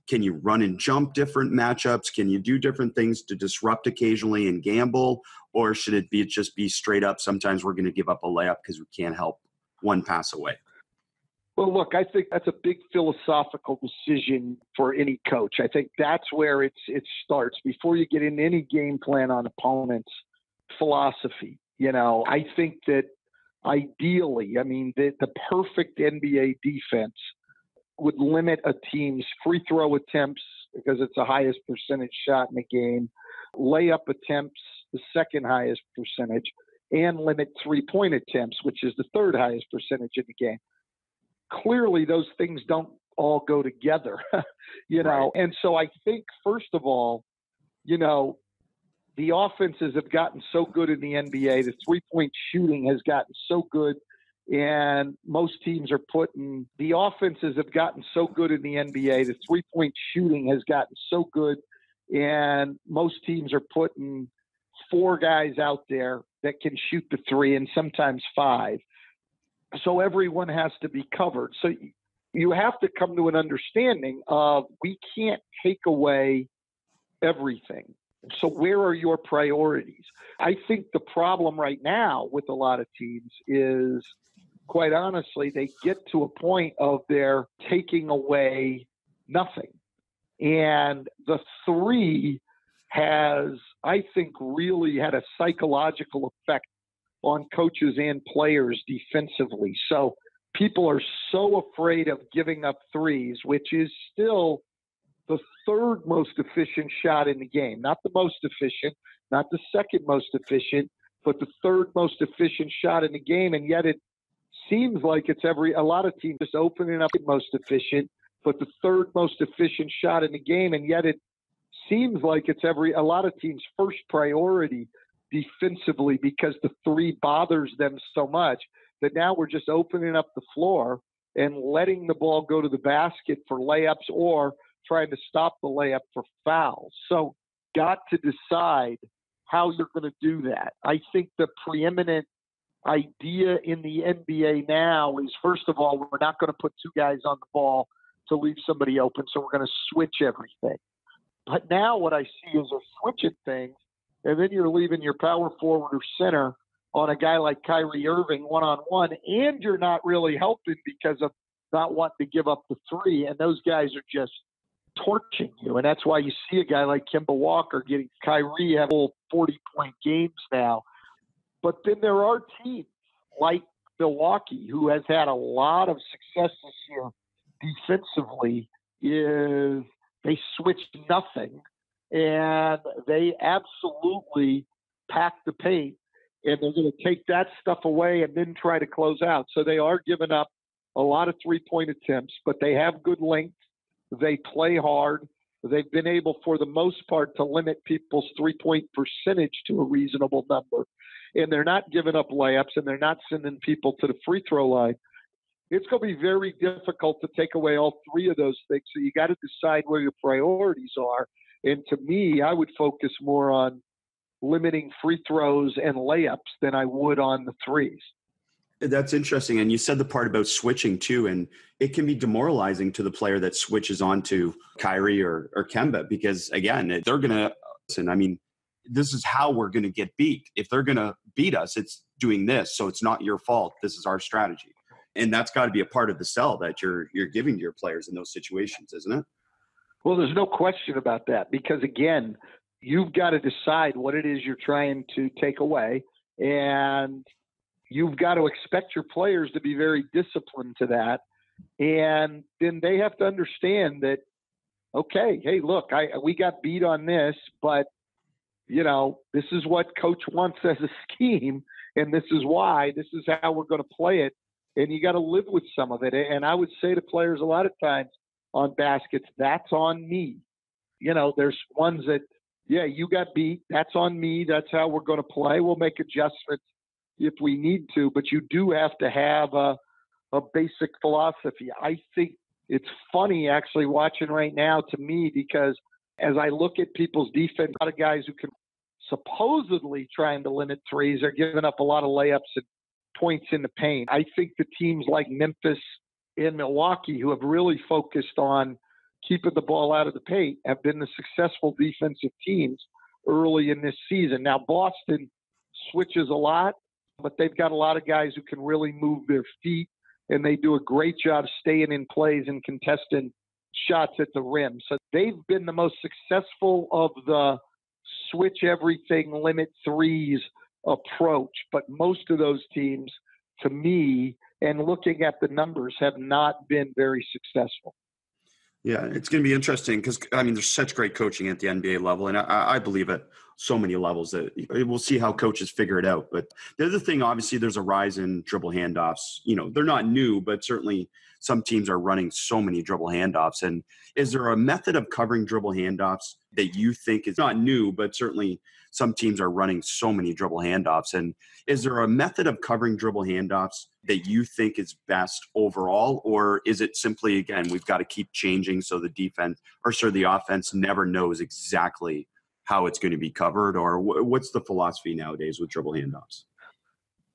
can you run and jump different matchups? Can you do different things to disrupt occasionally and gamble? Or should it be just be straight up? Sometimes we're going to give up a layup because we can't help one pass away. Well, look, I think that's a big philosophical decision for any coach. I think that's where it's it starts before you get into any game plan on opponents. Philosophy, you know, I think that ideally, I mean, the, the perfect NBA defense would limit a team's free throw attempts because it's the highest percentage shot in the game, layup attempts, the second highest percentage, and limit three point attempts, which is the third highest percentage in the game. Clearly, those things don't all go together, [laughs] you know. Right. And so I think, first of all, you know, the offenses have gotten so good in the NBA, the three point shooting has gotten so good And most teams are putting the offenses have gotten so good in the NBA. The three point shooting has gotten so good. And most teams are putting four guys out there that can shoot the three and sometimes five. So everyone has to be covered. So you have to come to an understanding of we can't take away everything. So, where are your priorities? I think the problem right now with a lot of teams is, quite honestly, they get to a point of their taking away nothing. And the three has, I think, really had a psychological effect on coaches and players defensively. So, people are so afraid of giving up threes, which is still the third most efficient shot in the game. Not the most efficient, not the second most efficient, but the third most efficient shot in the game. And yet it seems like it's every, a lot of teams just opening up the most efficient, but the third most efficient shot in the game. And yet it seems like it's every, a lot of teams' first priority defensively because the three bothers them so much that now we're just opening up the floor and letting the ball go to the basket for layups or trying to stop the layup for fouls. So, got to decide how you're going to do that. I think the preeminent idea in the NBA now is first of all, we're not going to put two guys on the ball to leave somebody open, so we're going to switch everything. But now what I see is they're switching things, and then you're leaving your power forward or center on a guy like Kyrie Irving one on one, and you're not really helping because of not wanting to give up the three. And those guys are just torching you. And that's why you see a guy like Kemba Walker getting Kyrie have full 40 point games now. But then there are teams like Milwaukee who has had a lot of success this year defensively is they switch nothing and they absolutely pack the paint and they're going to take that stuff away and then try to close out. So they are giving up a lot of three point attempts, but they have good length. They play hard. They've been able, for the most part, to limit people's three point percentage to a reasonable number. And they're not giving up layups and they're not sending people to the free throw line. It's going to be very difficult to take away all three of those things. So you got to decide where your priorities are. And to me, I would focus more on limiting free throws and layups than I would on the threes. That's interesting. And you said the part about switching too, and it can be demoralizing to the player that switches on to Kyrie or, or Kemba because, again, they're going to listen. I mean, this is how we're going to get beat. If they're going to beat us, it's doing this. So it's not your fault. This is our strategy. And that's got to be a part of the sell that you're you're giving to your players in those situations, isn't it? Well, there's no question about that because again, you've got to decide what it is you're trying to take away and you've got to expect your players to be very disciplined to that and then they have to understand that okay hey look i we got beat on this but you know this is what coach wants as a scheme and this is why this is how we're going to play it and you got to live with some of it and i would say to players a lot of times on baskets that's on me you know there's ones that yeah, you got beat. That's on me. That's how we're going to play. We'll make adjustments if we need to, but you do have to have a, a basic philosophy. I think it's funny actually watching right now to me because as I look at people's defense, a lot of guys who can supposedly trying to limit threes are giving up a lot of layups and points in the paint. I think the teams like Memphis and Milwaukee who have really focused on keeping the ball out of the paint have been the successful defensive teams early in this season. Now, Boston switches a lot, but they've got a lot of guys who can really move their feet, and they do a great job staying in plays and contesting shots at the rim. So they've been the most successful of the switch everything, limit threes approach. But most of those teams, to me, and looking at the numbers, have not been very successful. Yeah, it's going to be interesting because I mean, there's such great coaching at the NBA level, and I, I, believe it so many levels that we'll see how coaches figure it out. But the other thing, obviously, there's a rise in dribble handoffs. You know, they're not new, but certainly some teams are running so many dribble handoffs. And is there a method of covering dribble handoffs that you think is not new, but certainly some teams are running so many dribble handoffs? And is there a method of covering dribble handoffs that you think is best overall? Or is it simply, again, we've got to keep changing so the defense or so the offense never knows exactly how it's going to be covered? Or what's the philosophy nowadays with dribble handoffs?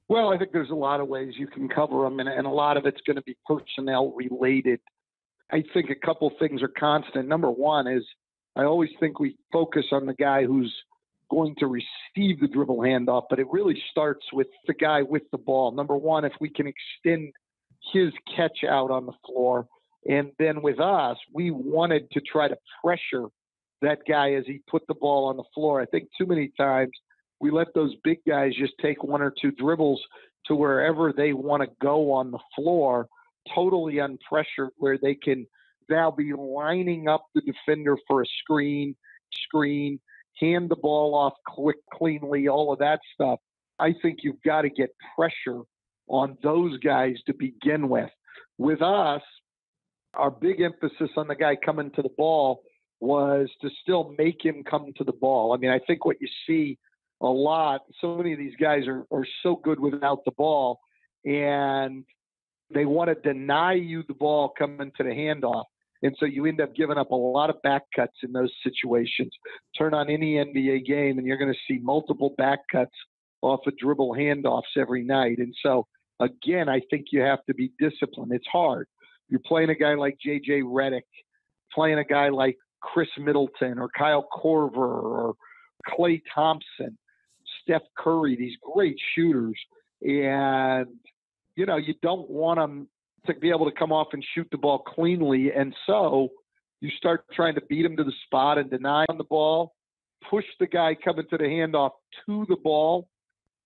Well, I think there's a lot of ways you can cover them, and, and a lot of it's going to be personnel related. I think a couple things are constant. Number one is I always think we focus on the guy who's going to receive the dribble handoff, but it really starts with the guy with the ball. Number one, if we can extend his catch out on the floor. And then with us, we wanted to try to pressure that guy as he put the ball on the floor. I think too many times we let those big guys just take one or two dribbles to wherever they want to go on the floor, totally unpressured, where they can now be lining up the defender for a screen, screen, hand the ball off quick, cleanly, all of that stuff. I think you've got to get pressure on those guys to begin with. With us, our big emphasis on the guy coming to the ball was to still make him come to the ball. I mean, I think what you see a lot, so many of these guys are, are so good without the ball, and they want to deny you the ball coming to the handoff. And so you end up giving up a lot of back cuts in those situations. Turn on any NBA game, and you're going to see multiple back cuts off of dribble handoffs every night. And so, again, I think you have to be disciplined. It's hard. You're playing a guy like JJ Redick, playing a guy like Khris Middleton or Kyle Korver or Klay Thompson, Steph Curry, these great shooters. And, you know, you don't want them to be able to come off and shoot the ball cleanly. And so you start trying to beat them to the spot and deny on the ball, push the guy coming to the handoff to the ball.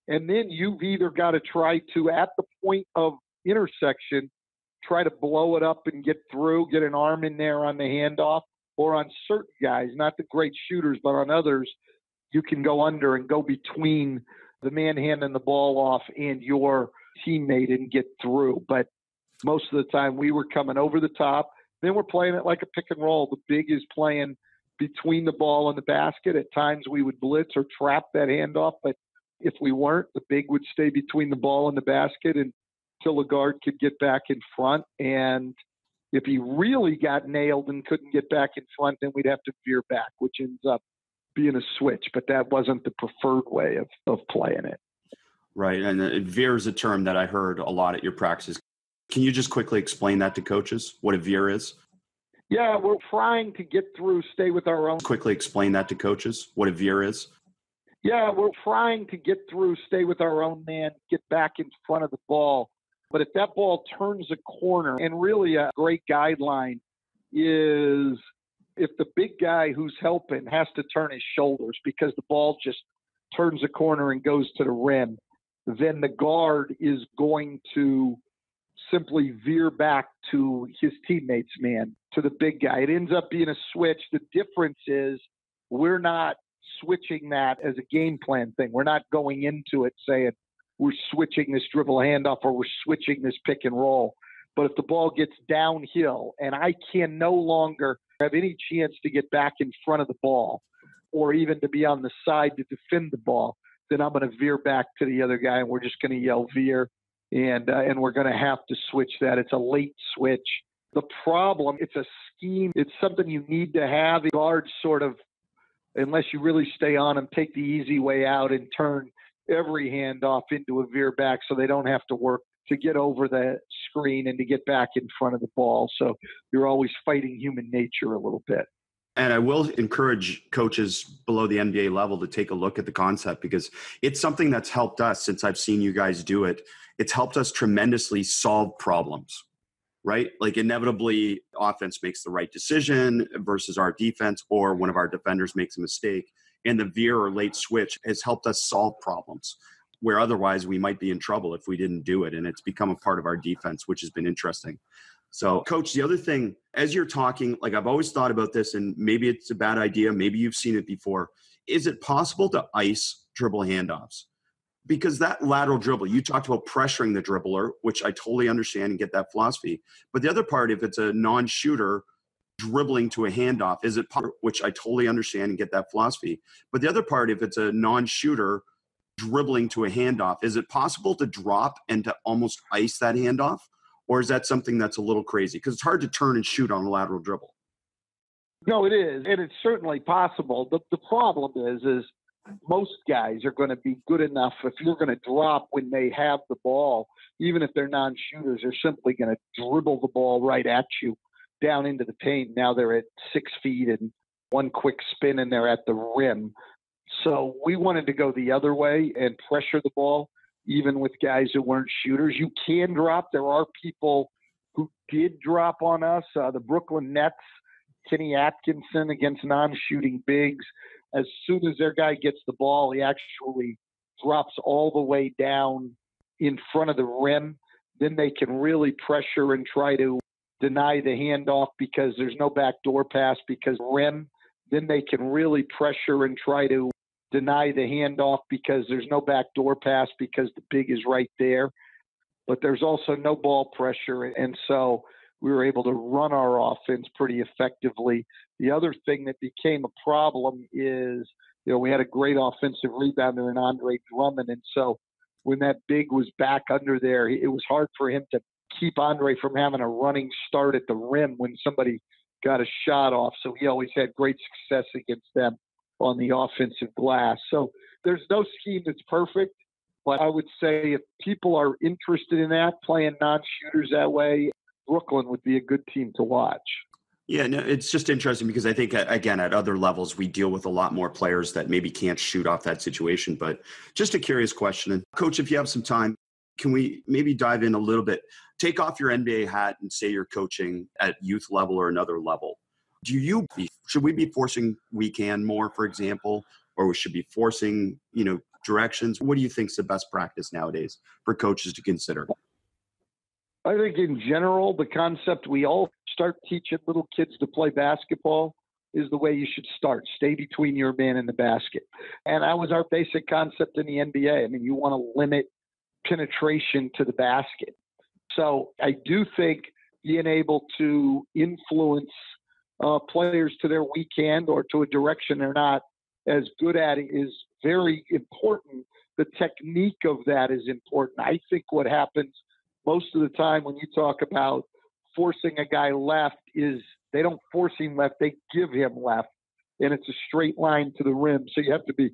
And then you've either got to try to, at the point of intersection, try to blow it up and get through, get an arm in there on the handoff, or on certain guys, not the great shooters, but on others, you can go under and go between the man handing the ball off and your teammate and get through. But most of the time we were coming over the top. Then we're playing it like a pick and roll. The big is playing between the ball and the basket. At times we would blitz or trap that handoff, but if we weren't, the big would stay between the ball and the basket and until the guard could get back in front. And if he really got nailed and couldn't get back in front, then we'd have to veer back, which ends up being a switch. But that wasn't the preferred way of, of playing it. Right. And uh, veer is a term that I heard a lot at your practices. Can you just quickly explain that to coaches, what a veer is? Yeah, we're trying to get through, stay with our own. Quickly explain that to coaches, what a veer is. Yeah, we're trying to get through, stay with our own man, get back in front of the ball. But if that ball turns a corner, and really a great guideline is if the big guy who's helping has to turn his shoulders because the ball just turns a corner and goes to the rim, then the guard is going to simply veer back to his teammates, man, to the big guy. It ends up being a switch. The difference is we're not switching that as a game plan thing. We're not going into it saying we're switching this dribble handoff or we're switching this pick and roll. But if the ball gets downhill and I can no longer have any chance to get back in front of the ball or even to be on the side to defend the ball, then I'm going to veer back to the other guy and we're just going to yell veer and uh, and we're going to have to switch that. It's a late switch. The problem, it's a scheme. It's something you need to have. Guards sort of, unless you really stay on them, take the easy way out and turn every handoff into a veer back, so they don't have to work to get over the screen and to get back in front of the ball. So you're always fighting human nature a little bit. And I will encourage coaches below the NBA level to take a look at the concept because it's something that's helped us since I've seen you guys do it it's helped us tremendously solve problems right like inevitably offense makes the right decision versus our defense or one of our defenders makes a mistake and the veer or late switch has helped us solve problems where otherwise we might be in trouble if we didn't do it and it's become a part of our defense which has been interesting so coach the other thing as you're talking like i've always thought about this and maybe it's a bad idea maybe you've seen it before is it possible to ice dribble handoffs? Because that lateral dribble, you talked about pressuring the dribbler, which I totally understand and get that philosophy. But the other part, if it's a non shooter, dribbling to a handoff, is it part, which I totally understand and get that philosophy. But the other part, if it's a non-shooter dribbling to a handoff, is it possible to drop and to almost ice that handoff, or is that something that's a little crazy? Because it's hard to turn and shoot on a lateral dribble. No, it is, and it's certainly possible. The the problem is, is most guys are going to be good enough if you're going to drop when they have the ball, even if they're non-shooters, they're simply going to dribble the ball right at you down into the paint. Now they're at six feet and one quick spin and they're at the rim. So we wanted to go the other way and pressure the ball, even with guys who weren't shooters. You can drop. There are people who did drop on us. Uh, the Brooklyn Nets, Kenny Atkinson against non shooting bigs. As soon as their guy gets the ball, he actually drops all the way down in front of the rim. Then they can really pressure and try to deny the handoff because there's no backdoor pass because rim, then they can really pressure and try to deny the handoff because there's no backdoor pass because the big is right there. But there's also no ball pressure. And so we were able to run our offense pretty effectively. The other thing that became a problem is, you know, we had a great offensive rebounder in Andre Drummond. And so when that big was back under there, it was hard for him to keep Andre from having a running start at the rim when somebody got a shot off. So he always had great success against them on the offensive glass. So there's no scheme that's perfect, but I would say if people are interested in that, playing non shooters that way, Brooklyn would be a good team to watch. Yeah, no, it's just interesting because I think again at other levels we deal with a lot more players that maybe can't shoot off that situation. But just a curious question, and coach, if you have some time, can we maybe dive in a little bit? Take off your NBA hat and say you're coaching at youth level or another level. Do you should we be forcing weak hand more, for example, or we should be forcing you know directions? What do you think is the best practice nowadays for coaches to consider? I think in general, the concept we all start teaching little kids to play basketball is the way you should start. Stay between your man and the basket. And that was our basic concept in the NBA. I mean, you want to limit penetration to the basket. So I do think being able to influence uh, players to their weak hand or to a direction they're not as good at is very important. The technique of that is important. I think what happens most of the time when you talk about forcing a guy left is they don't force him left, they give him left. And it's a straight line to the rim. So you have to be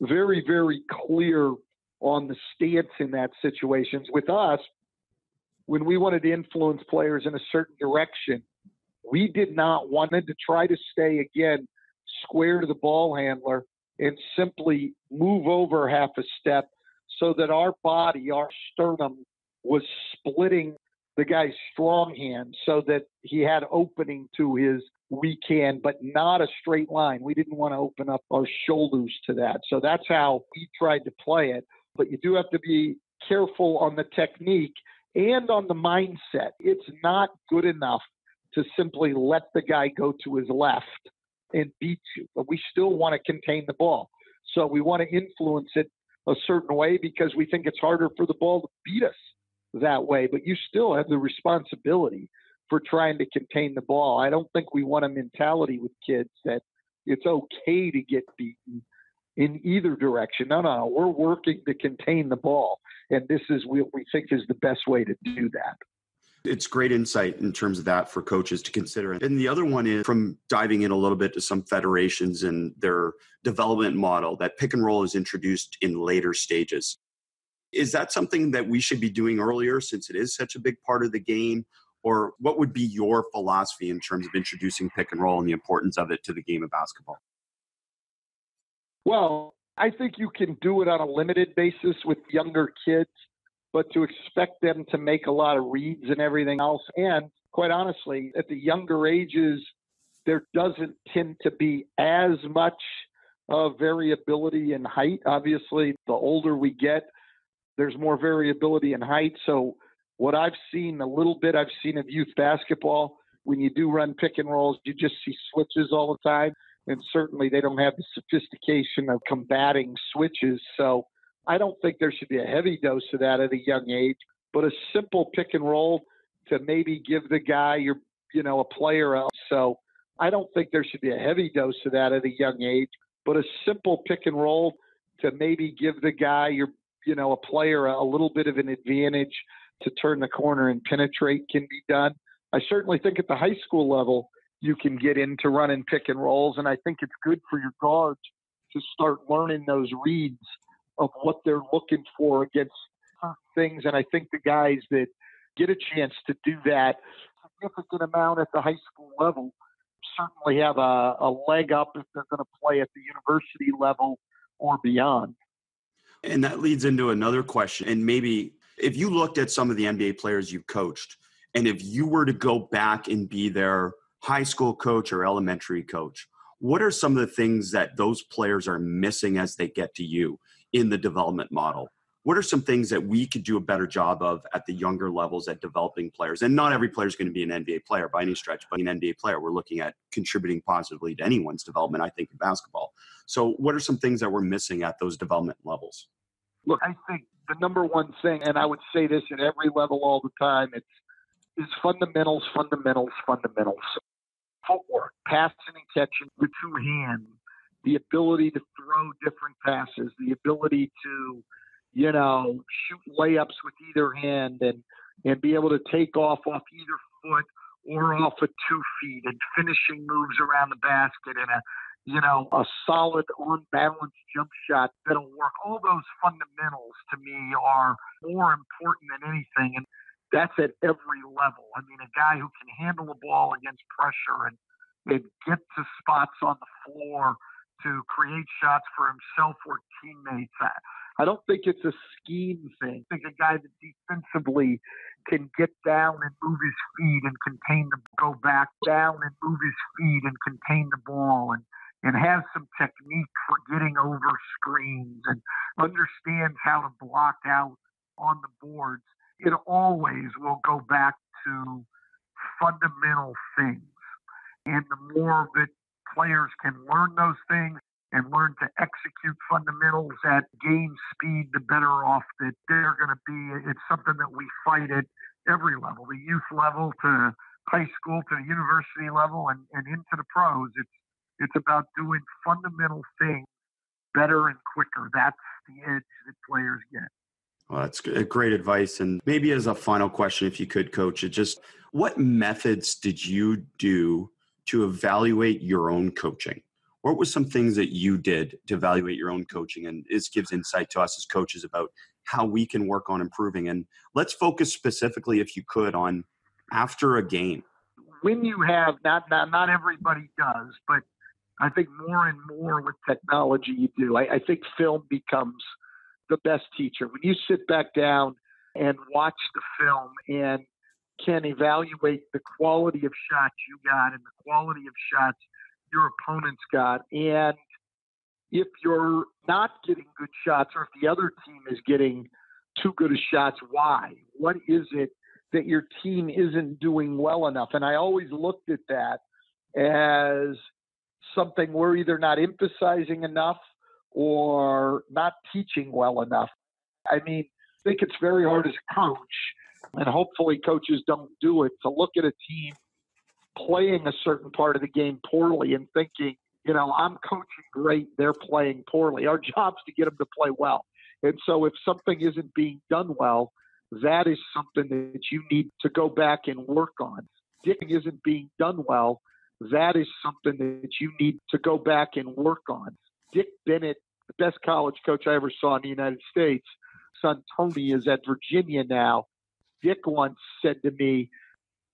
very, very clear on the stance in that situations. With us, when we wanted to influence players in a certain direction, we did not wanted to try to stay again square to the ball handler and simply move over half a step so that our body, our sternum, was splitting the guy's strong hand so that he had opening to his weak hand, but not a straight line. We didn't want to open up our shoulders to that. So that's how we tried to play it but you do have to be careful on the technique and on the mindset. It's not good enough to simply let the guy go to his left and beat you, but we still want to contain the ball. So we want to influence it a certain way because we think it's harder for the ball to beat us that way. But you still have the responsibility for trying to contain the ball. I don't think we want a mentality with kids that it's okay to get beaten in either direction. No, no, we're working to contain the ball. And this is what we think is the best way to do that. It's great insight in terms of that for coaches to consider. And the other one is from diving in a little bit to some federations and their development model that pick and roll is introduced in later stages. Is that something that we should be doing earlier since it is such a big part of the game? Or what would be your philosophy in terms of introducing pick and roll and the importance of it to the game of basketball? Well, I think you can do it on a limited basis with younger kids, but to expect them to make a lot of reads and everything else, and quite honestly, at the younger ages, there doesn't tend to be as much uh, variability in height. Obviously, the older we get, there's more variability in height. So, what I've seen a little bit, I've seen of youth basketball, when you do run pick and rolls, you just see switches all the time and certainly they don't have the sophistication of combating switches. So I don't think there should be a heavy dose of that at a young age, but a simple pick and roll to maybe give the guy your, you know, a player else. So I don't think there should be a heavy dose of that at a young age, but a simple pick and roll to maybe give the guy your, you know, a player a little bit of an advantage to turn the corner and penetrate can be done. I certainly think at the high school level, you can get into running pick and rolls. And I think it's good for your guards to start learning those reads of what they're looking for against things. And I think the guys that get a chance to do that significant amount at the high school level certainly have a, a leg up if they're going to play at the university level or beyond. And that leads into another question. And maybe if you looked at some of the NBA players you've coached, and if you were to go back and be their high school coach or elementary coach, what are some of the things that those players are missing as they get to you in the development model? What are some things that we could do a better job of at the younger levels at developing players? And not every player is going to be an NBA player by any stretch, but an NBA player, we're looking at contributing positively to anyone's development, I think, in basketball. So, what are some things that we're missing at those development levels? Look, I think the number one thing, and I would say this at every level all the time, it's is fundamentals, fundamentals, fundamentals. Footwork, passing and catching with two hands, the ability to throw different passes, the ability to, you know, shoot layups with either hand and and be able to take off off either foot or off of two feet and finishing moves around the basket and a you know, a solid, unbalanced jump shot that'll work. All those fundamentals to me are more important than anything. And that's at every level. I mean, a guy who can handle the ball against pressure and, and get to spots on the floor to create shots for himself or teammates. I, I don't think it's a scheme thing. I think a guy that defensively can get down and move his feet and contain the go back down and move his feet and contain the ball and and have some technique for getting over screens and understands how to block out on the boards, it always will go back to fundamental things. And the more that players can learn those things and learn to execute fundamentals at game speed, the better off that they're going to be. It's something that we fight at every level, the youth level to high school to the university level and, and into the pros. It's it's about doing fundamental things better and quicker. That's the edge that players get. Uh, well, that's great advice. And maybe as a final question, if you could, coach, it just what methods did you do to evaluate your own coaching? What were some things that you did to evaluate your own coaching? And this gives insight to us as coaches about how we can work on improving. And let's focus specifically, if you could, on after a game. When you have not not not everybody does, but I think more and more with technology you do. I, I think film becomes the best teacher. When you sit back down and watch the film and can evaluate the quality of shots you got and the quality of shots your opponents got. And if you're not getting good shots or if the other team is getting too good of shots, why? What is it that your team isn't doing well enough? And I always looked at that as something we're either not emphasizing enough or not teaching well enough. I mean, I think it's very hard as a coach, and hopefully coaches don't do it, to look at a team playing a certain part of the game poorly and thinking, you know, I'm coaching great, they're playing poorly. Our [laughs] job's to get them to play well. And so if something isn't being done well, that is something that you need to go back and work on. Dick isn't being done well, that is something that you need to go back and work on. Dick Bennett, the best college coach I ever saw in the United States, son Tony is at Virginia now. Dick once said to me,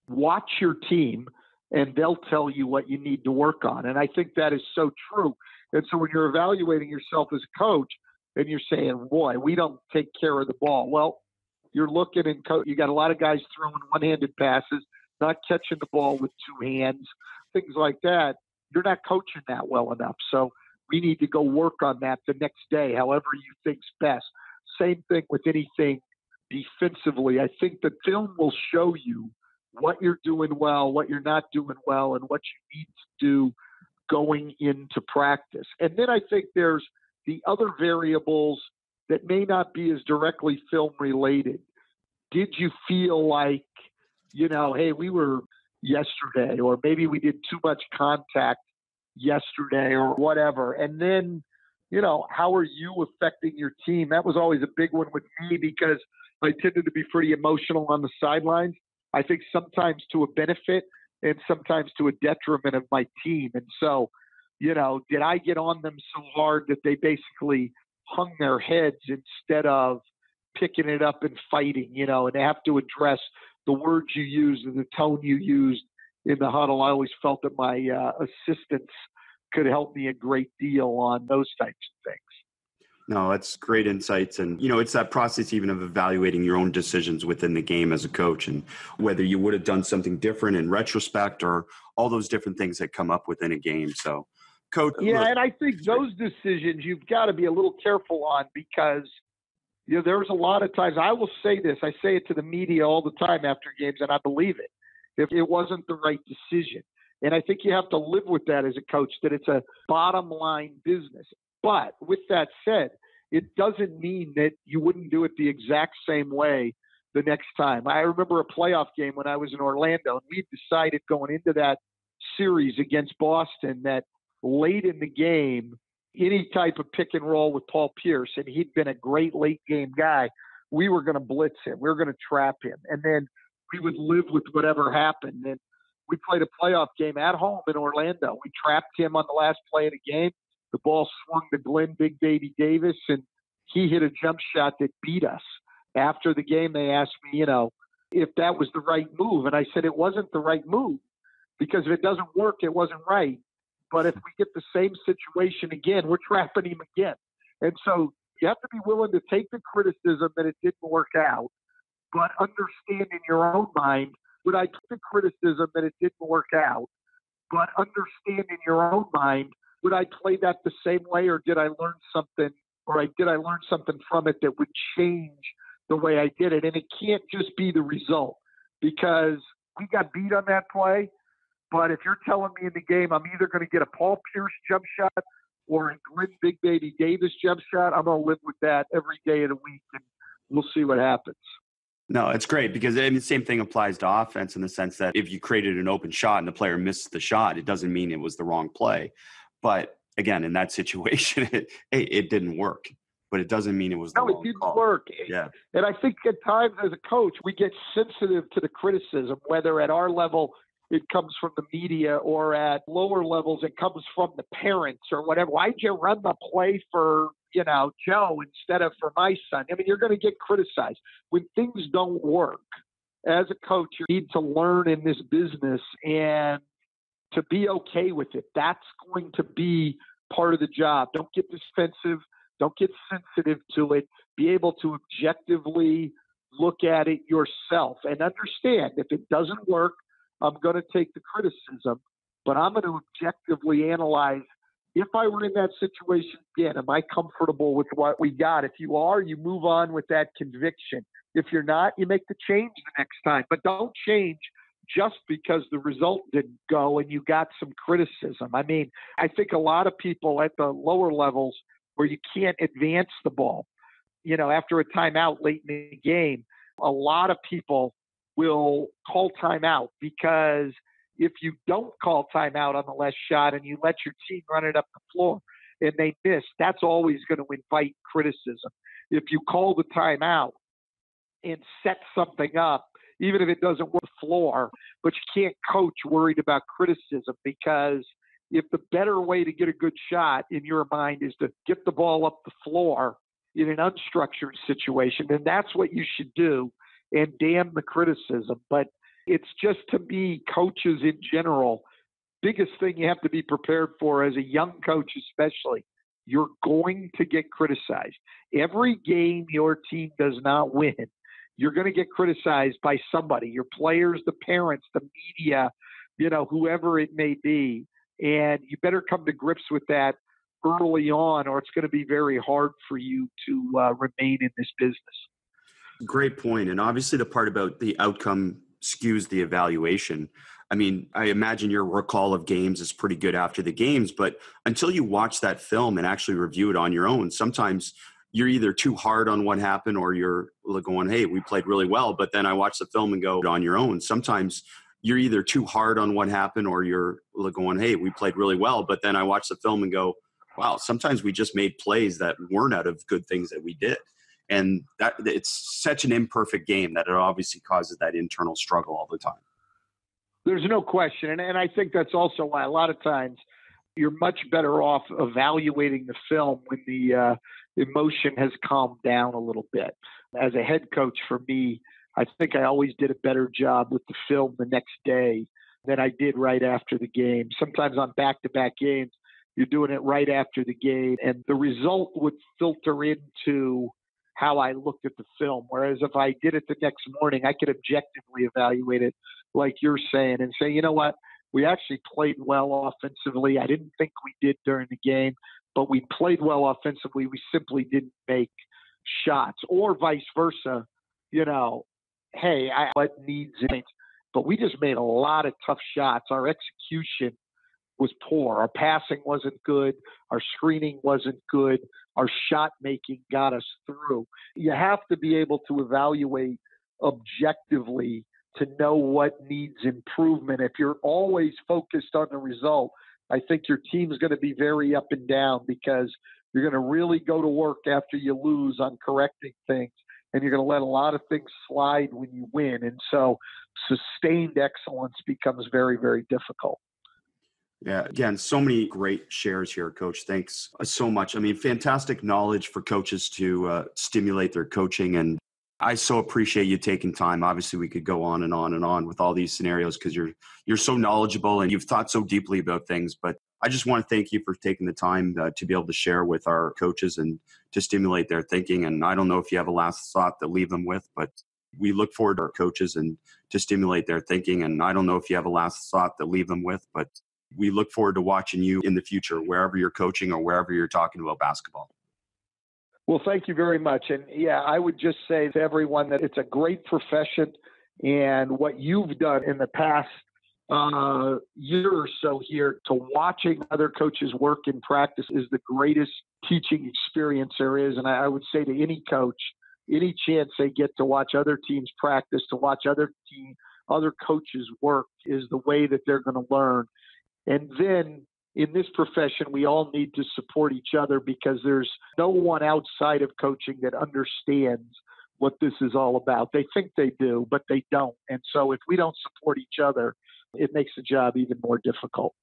Watch your team and they'll tell you what you need to work on. And I think that is so true. And so when you're evaluating yourself as a coach and you're saying, Boy, we don't take care of the ball. Well, you're looking and co- you got a lot of guys throwing one handed passes, not catching the ball with two hands things like that, you're not coaching that well enough. So we need to go work on that the next day, however you think's best. Same thing with anything defensively. I think the film will show you what you're doing well, what you're not doing well, and what you need to do going into practice. And then I think there's the other variables that may not be as directly film related. Did you feel like, you know, hey, we were yesterday, or maybe we did too much contact yesterday, or whatever? And then, you know, how are you affecting your team? That was always a big one with me because I tended to be pretty emotional on the sidelines. I think sometimes to a benefit and sometimes to a detriment of my team. And so, you know, did I get on them so hard that they basically hung their heads instead of picking it up and fighting, you know, and have to address the words you use and the tone you used in the huddle. I always felt that my uh, assistants could help me a great deal on those types of things. No, that's great insights. And, you know, it's that process even of evaluating your own decisions within the game as a coach and whether you would have done something different in retrospect or all those different things that come up within a game. So, coach. Yeah, look, and I think those decisions you've got to be a little careful on because, you know, there's a lot of times I will say this, I say it to the media all the time after games, and I believe it. If it wasn't the right decision. And I think you have to live with that as a coach, that it's a bottom line business. But with that said, it doesn't mean that you wouldn't do it the exact same way the next time. I remember a playoff game when I was in Orlando, and we decided going into that series against Boston that late in the game, any type of pick and roll with Paul Pierce, and he'd been a great late game guy, we were going to blitz him. We were going to trap him. And then we would live with whatever happened. And we played a playoff game at home in Orlando. We trapped him on the last play of the game. The ball swung to Glenn Big Baby Davis, and he hit a jump shot that beat us. After the game, they asked me, you know, if that was the right move. And I said it wasn't the right move because if it doesn't work, it wasn't right. But if we get the same situation again, we're trapping him again. And so you have to be willing to take the criticism that it didn't work out, but understand in your own mind, would I take the criticism that it didn't work out, but understand in your own mind, would I play that the same way, or did I learn something, or I, did I learn something from it that would change the way I did it? And it can't just be the result because we got beat on that play. But if you're telling me in the game I'm either going to get a Paul Pierce jump shot or a Glenn Big Baby Davis jump shot, I'm going to live with that every day of the week, and we'll see what happens. No, it's great because I mean, the same thing applies to offense in the sense that if you created an open shot and the player missed the shot, it doesn't mean it was the wrong play. But again, in that [laughs] situation, it, it didn't work. But it doesn't mean it was no, it didn't call. work. Yeah, and I think at times as a coach, we get sensitive to the criticism, whether at our level it comes from the media or at lower levels it comes from the parents or whatever. Why'd you run the play for, you know, Joe instead of for my son? I mean, you're going to get criticized. When things don't work, as a coach, you need to learn in this business and to be okay with it. That's going to be part of the job. Don't get defensive. Don't get sensitive to it. Be able to objectively look at it yourself and understand if it doesn't work, I'm going to take the criticism, but I'm going to objectively analyze if I were in that situation again, am I comfortable with what we got? If you are, you move on with that conviction. If you're not, you make the change the next time. But don't change just because the result didn't go and you got some criticism. I mean, I think a lot of people at the lower levels where you can't advance the ball, you know, after a timeout late in the game, a lot of people will call timeout because if you don't call timeout on the last shot and you let your team run it up the floor and they miss, that's always going to invite criticism. If you call the timeout and set something up, even if it doesn't work the floor, but you can't coach worried about criticism because if the better way to get a good shot in your mind is to get the ball up the floor in an unstructured situation, then that's what you should do and damn the criticism. But it's just to me, coaches in general, biggest thing you have to be prepared for as a young coach, especially, you're going to get criticized. Every game your team does not win, you're going to get criticized by somebody your players, the parents, the media, you know, whoever it may be. And you better come to grips with that early on, or it's going to be very hard for you to uh, remain in this business. Great point. And obviously, the part about the outcome skews the evaluation. I mean, I imagine your recall of games is pretty good after the games, but until you watch that film and actually review it on your own, sometimes you're either too hard on what happened or you're going, hey, we played really well. But then I watch the film and go on your own. Sometimes you're either too hard on what happened or you're going, hey, we played really well. But then I watch the film and go, wow, sometimes we just made plays that weren't out of good things that we did. And that it's such an imperfect game that it obviously causes that internal struggle all the time. There's no question. And, and I think that's also why a lot of times you're much better off evaluating the film when the uh, emotion has calmed down a little bit. As a head coach, for me, I think I always did a better job with the film the next day than I did right after the game. Sometimes on back to back games, you're doing it right after the game, and the result would filter into how I looked at the film. Whereas if I did it the next morning, I could objectively evaluate it like you're saying and say, you know what, we actually played well offensively. I didn't think we did during the game, but we played well offensively. We simply didn't make shots, or vice versa. You know, hey, I what needs it, but we just made a lot of tough shots. Our execution was poor. Our passing wasn't good. Our screening wasn't good. Our shot making got us through. You have to be able to evaluate objectively to know what needs improvement. If you're always focused on the result, I think your team's going to be very up and down because you're going to really go to work after you lose on correcting things and you're going to let a lot of things slide when you win. And so sustained excellence becomes very, very difficult. Yeah, again, so many great shares here, Coach. Thanks so much. I mean, fantastic knowledge for coaches to uh, stimulate their coaching and I so appreciate you taking time. Obviously, we could go on and on and on with all these scenarios because you're you're so knowledgeable and you've thought so deeply about things. But I just want to thank you for taking the time uh, to be able to share with our coaches and to stimulate their thinking. And I don't know if you have a last thought to leave them with, but we look forward to our coaches and to stimulate their thinking. And I don't know if you have a last thought to leave them with, but we look forward to watching you in the future, wherever you're coaching or wherever you're talking about basketball. Well, thank you very much. And yeah, I would just say to everyone that it's a great profession. And what you've done in the past uh, year or so here to watching other coaches work in practice is the greatest teaching experience there is. And I, I would say to any coach, any chance they get to watch other teams practice, to watch other team, other coaches work is the way that they're going to learn. And then in this profession, we all need to support each other because there's no one outside of coaching that understands what this is all about. They think they do, but they don't. And so if we don't support each other, it makes the job even more difficult.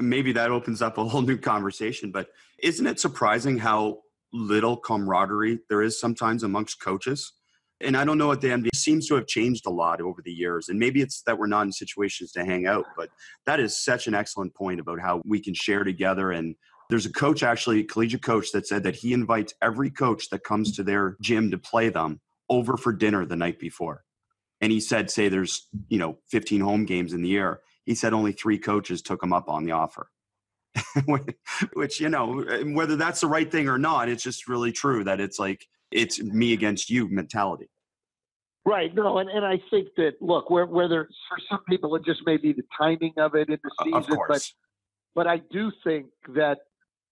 Maybe that opens up a whole new conversation, but isn't it surprising how little camaraderie there is sometimes amongst coaches? And I don't know what the NBA seems to have changed a lot over the years. And maybe it's that we're not in situations to hang out, but that is such an excellent point about how we can share together. And there's a coach, actually, a collegiate coach, that said that he invites every coach that comes to their gym to play them over for dinner the night before. And he said, say there's, you know, 15 home games in the year. He said only three coaches took him up on the offer. [laughs] Which, you know, whether that's the right thing or not, it's just really true that it's like, it's me against you mentality. Right. No, and, and I think that look, where whether for some people it just may be the timing of it in the season, but but I do think that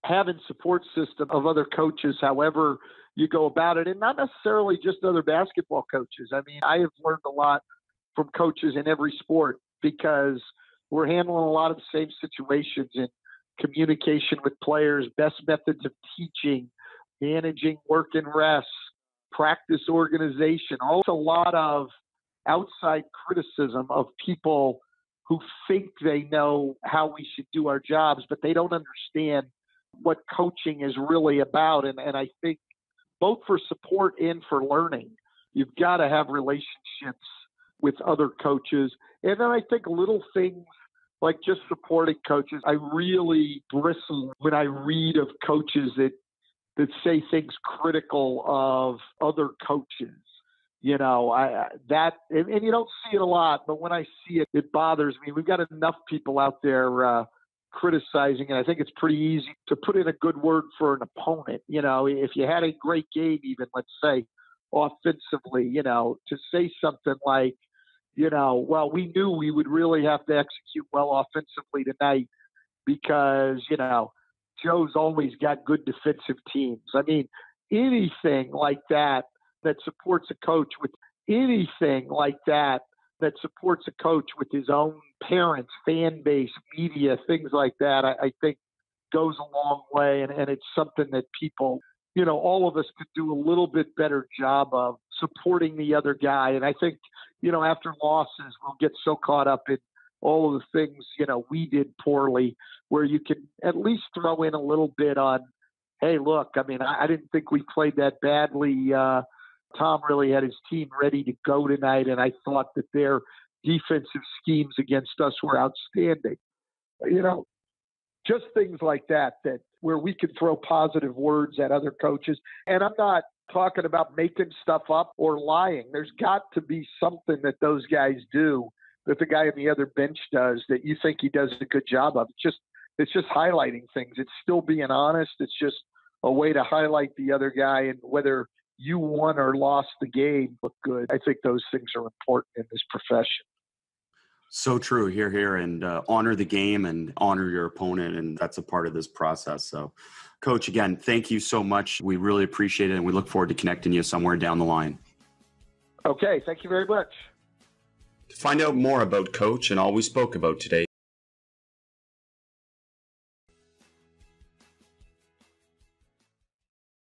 having support system of other coaches, however you go about it, and not necessarily just other basketball coaches. I mean, I have learned a lot from coaches in every sport because we're handling a lot of the same situations in communication with players, best methods of teaching, managing work and rest, practice organization, also a lot of outside criticism of people who think they know how we should do our jobs, but they don't understand what coaching is really about. And, and I think both for support and for learning, you've got to have relationships with other coaches. And then I think little things like just supporting coaches. I really bristle when I read of coaches that that say things critical of other coaches. You know, I that and, and, you don't see it a lot, but when I see it, it bothers me. We've got enough people out there uh, criticizing, and I think it's pretty easy to put in a good word for an opponent. You know, if you had a great game, even let's say offensively, you know, to say something like, you know, well, we knew we would really have to execute well offensively tonight because, you know, Joe's always got good defensive teams. I mean, anything like that that supports a coach with anything like that that supports a coach with his own parents, fan base, media, things like that, I, I think goes a long way. And, and it's something that people, you know, all of us could do a little bit better job of supporting the other guy. And I think, you know, after losses, we'll get so caught up in all of the things, you know, we did poorly, where you can at least throw in a little bit on, hey, look, I mean, I, I didn't think we played that badly. Uh, Tom really had his team ready to go tonight, and I thought that their defensive schemes against us were outstanding. You know, just things like that that where we can throw positive words at other coaches. And I'm not talking about making stuff up or lying. There's got to be something that those guys do that the guy on the other bench does that you think he does a good job of. It's just it's just highlighting things. It's still being honest. It's just a way to highlight the other guy and whether you won or lost the game look good. I think those things are important in this profession. So true. Here, here, and uh, honor the game and honor your opponent, and that's a part of this process. So, Coach, again, thank you so much. We really appreciate it, and we look forward to connecting you somewhere down the line. Okay, thank you very much. To find out more about Coach and all we spoke about today,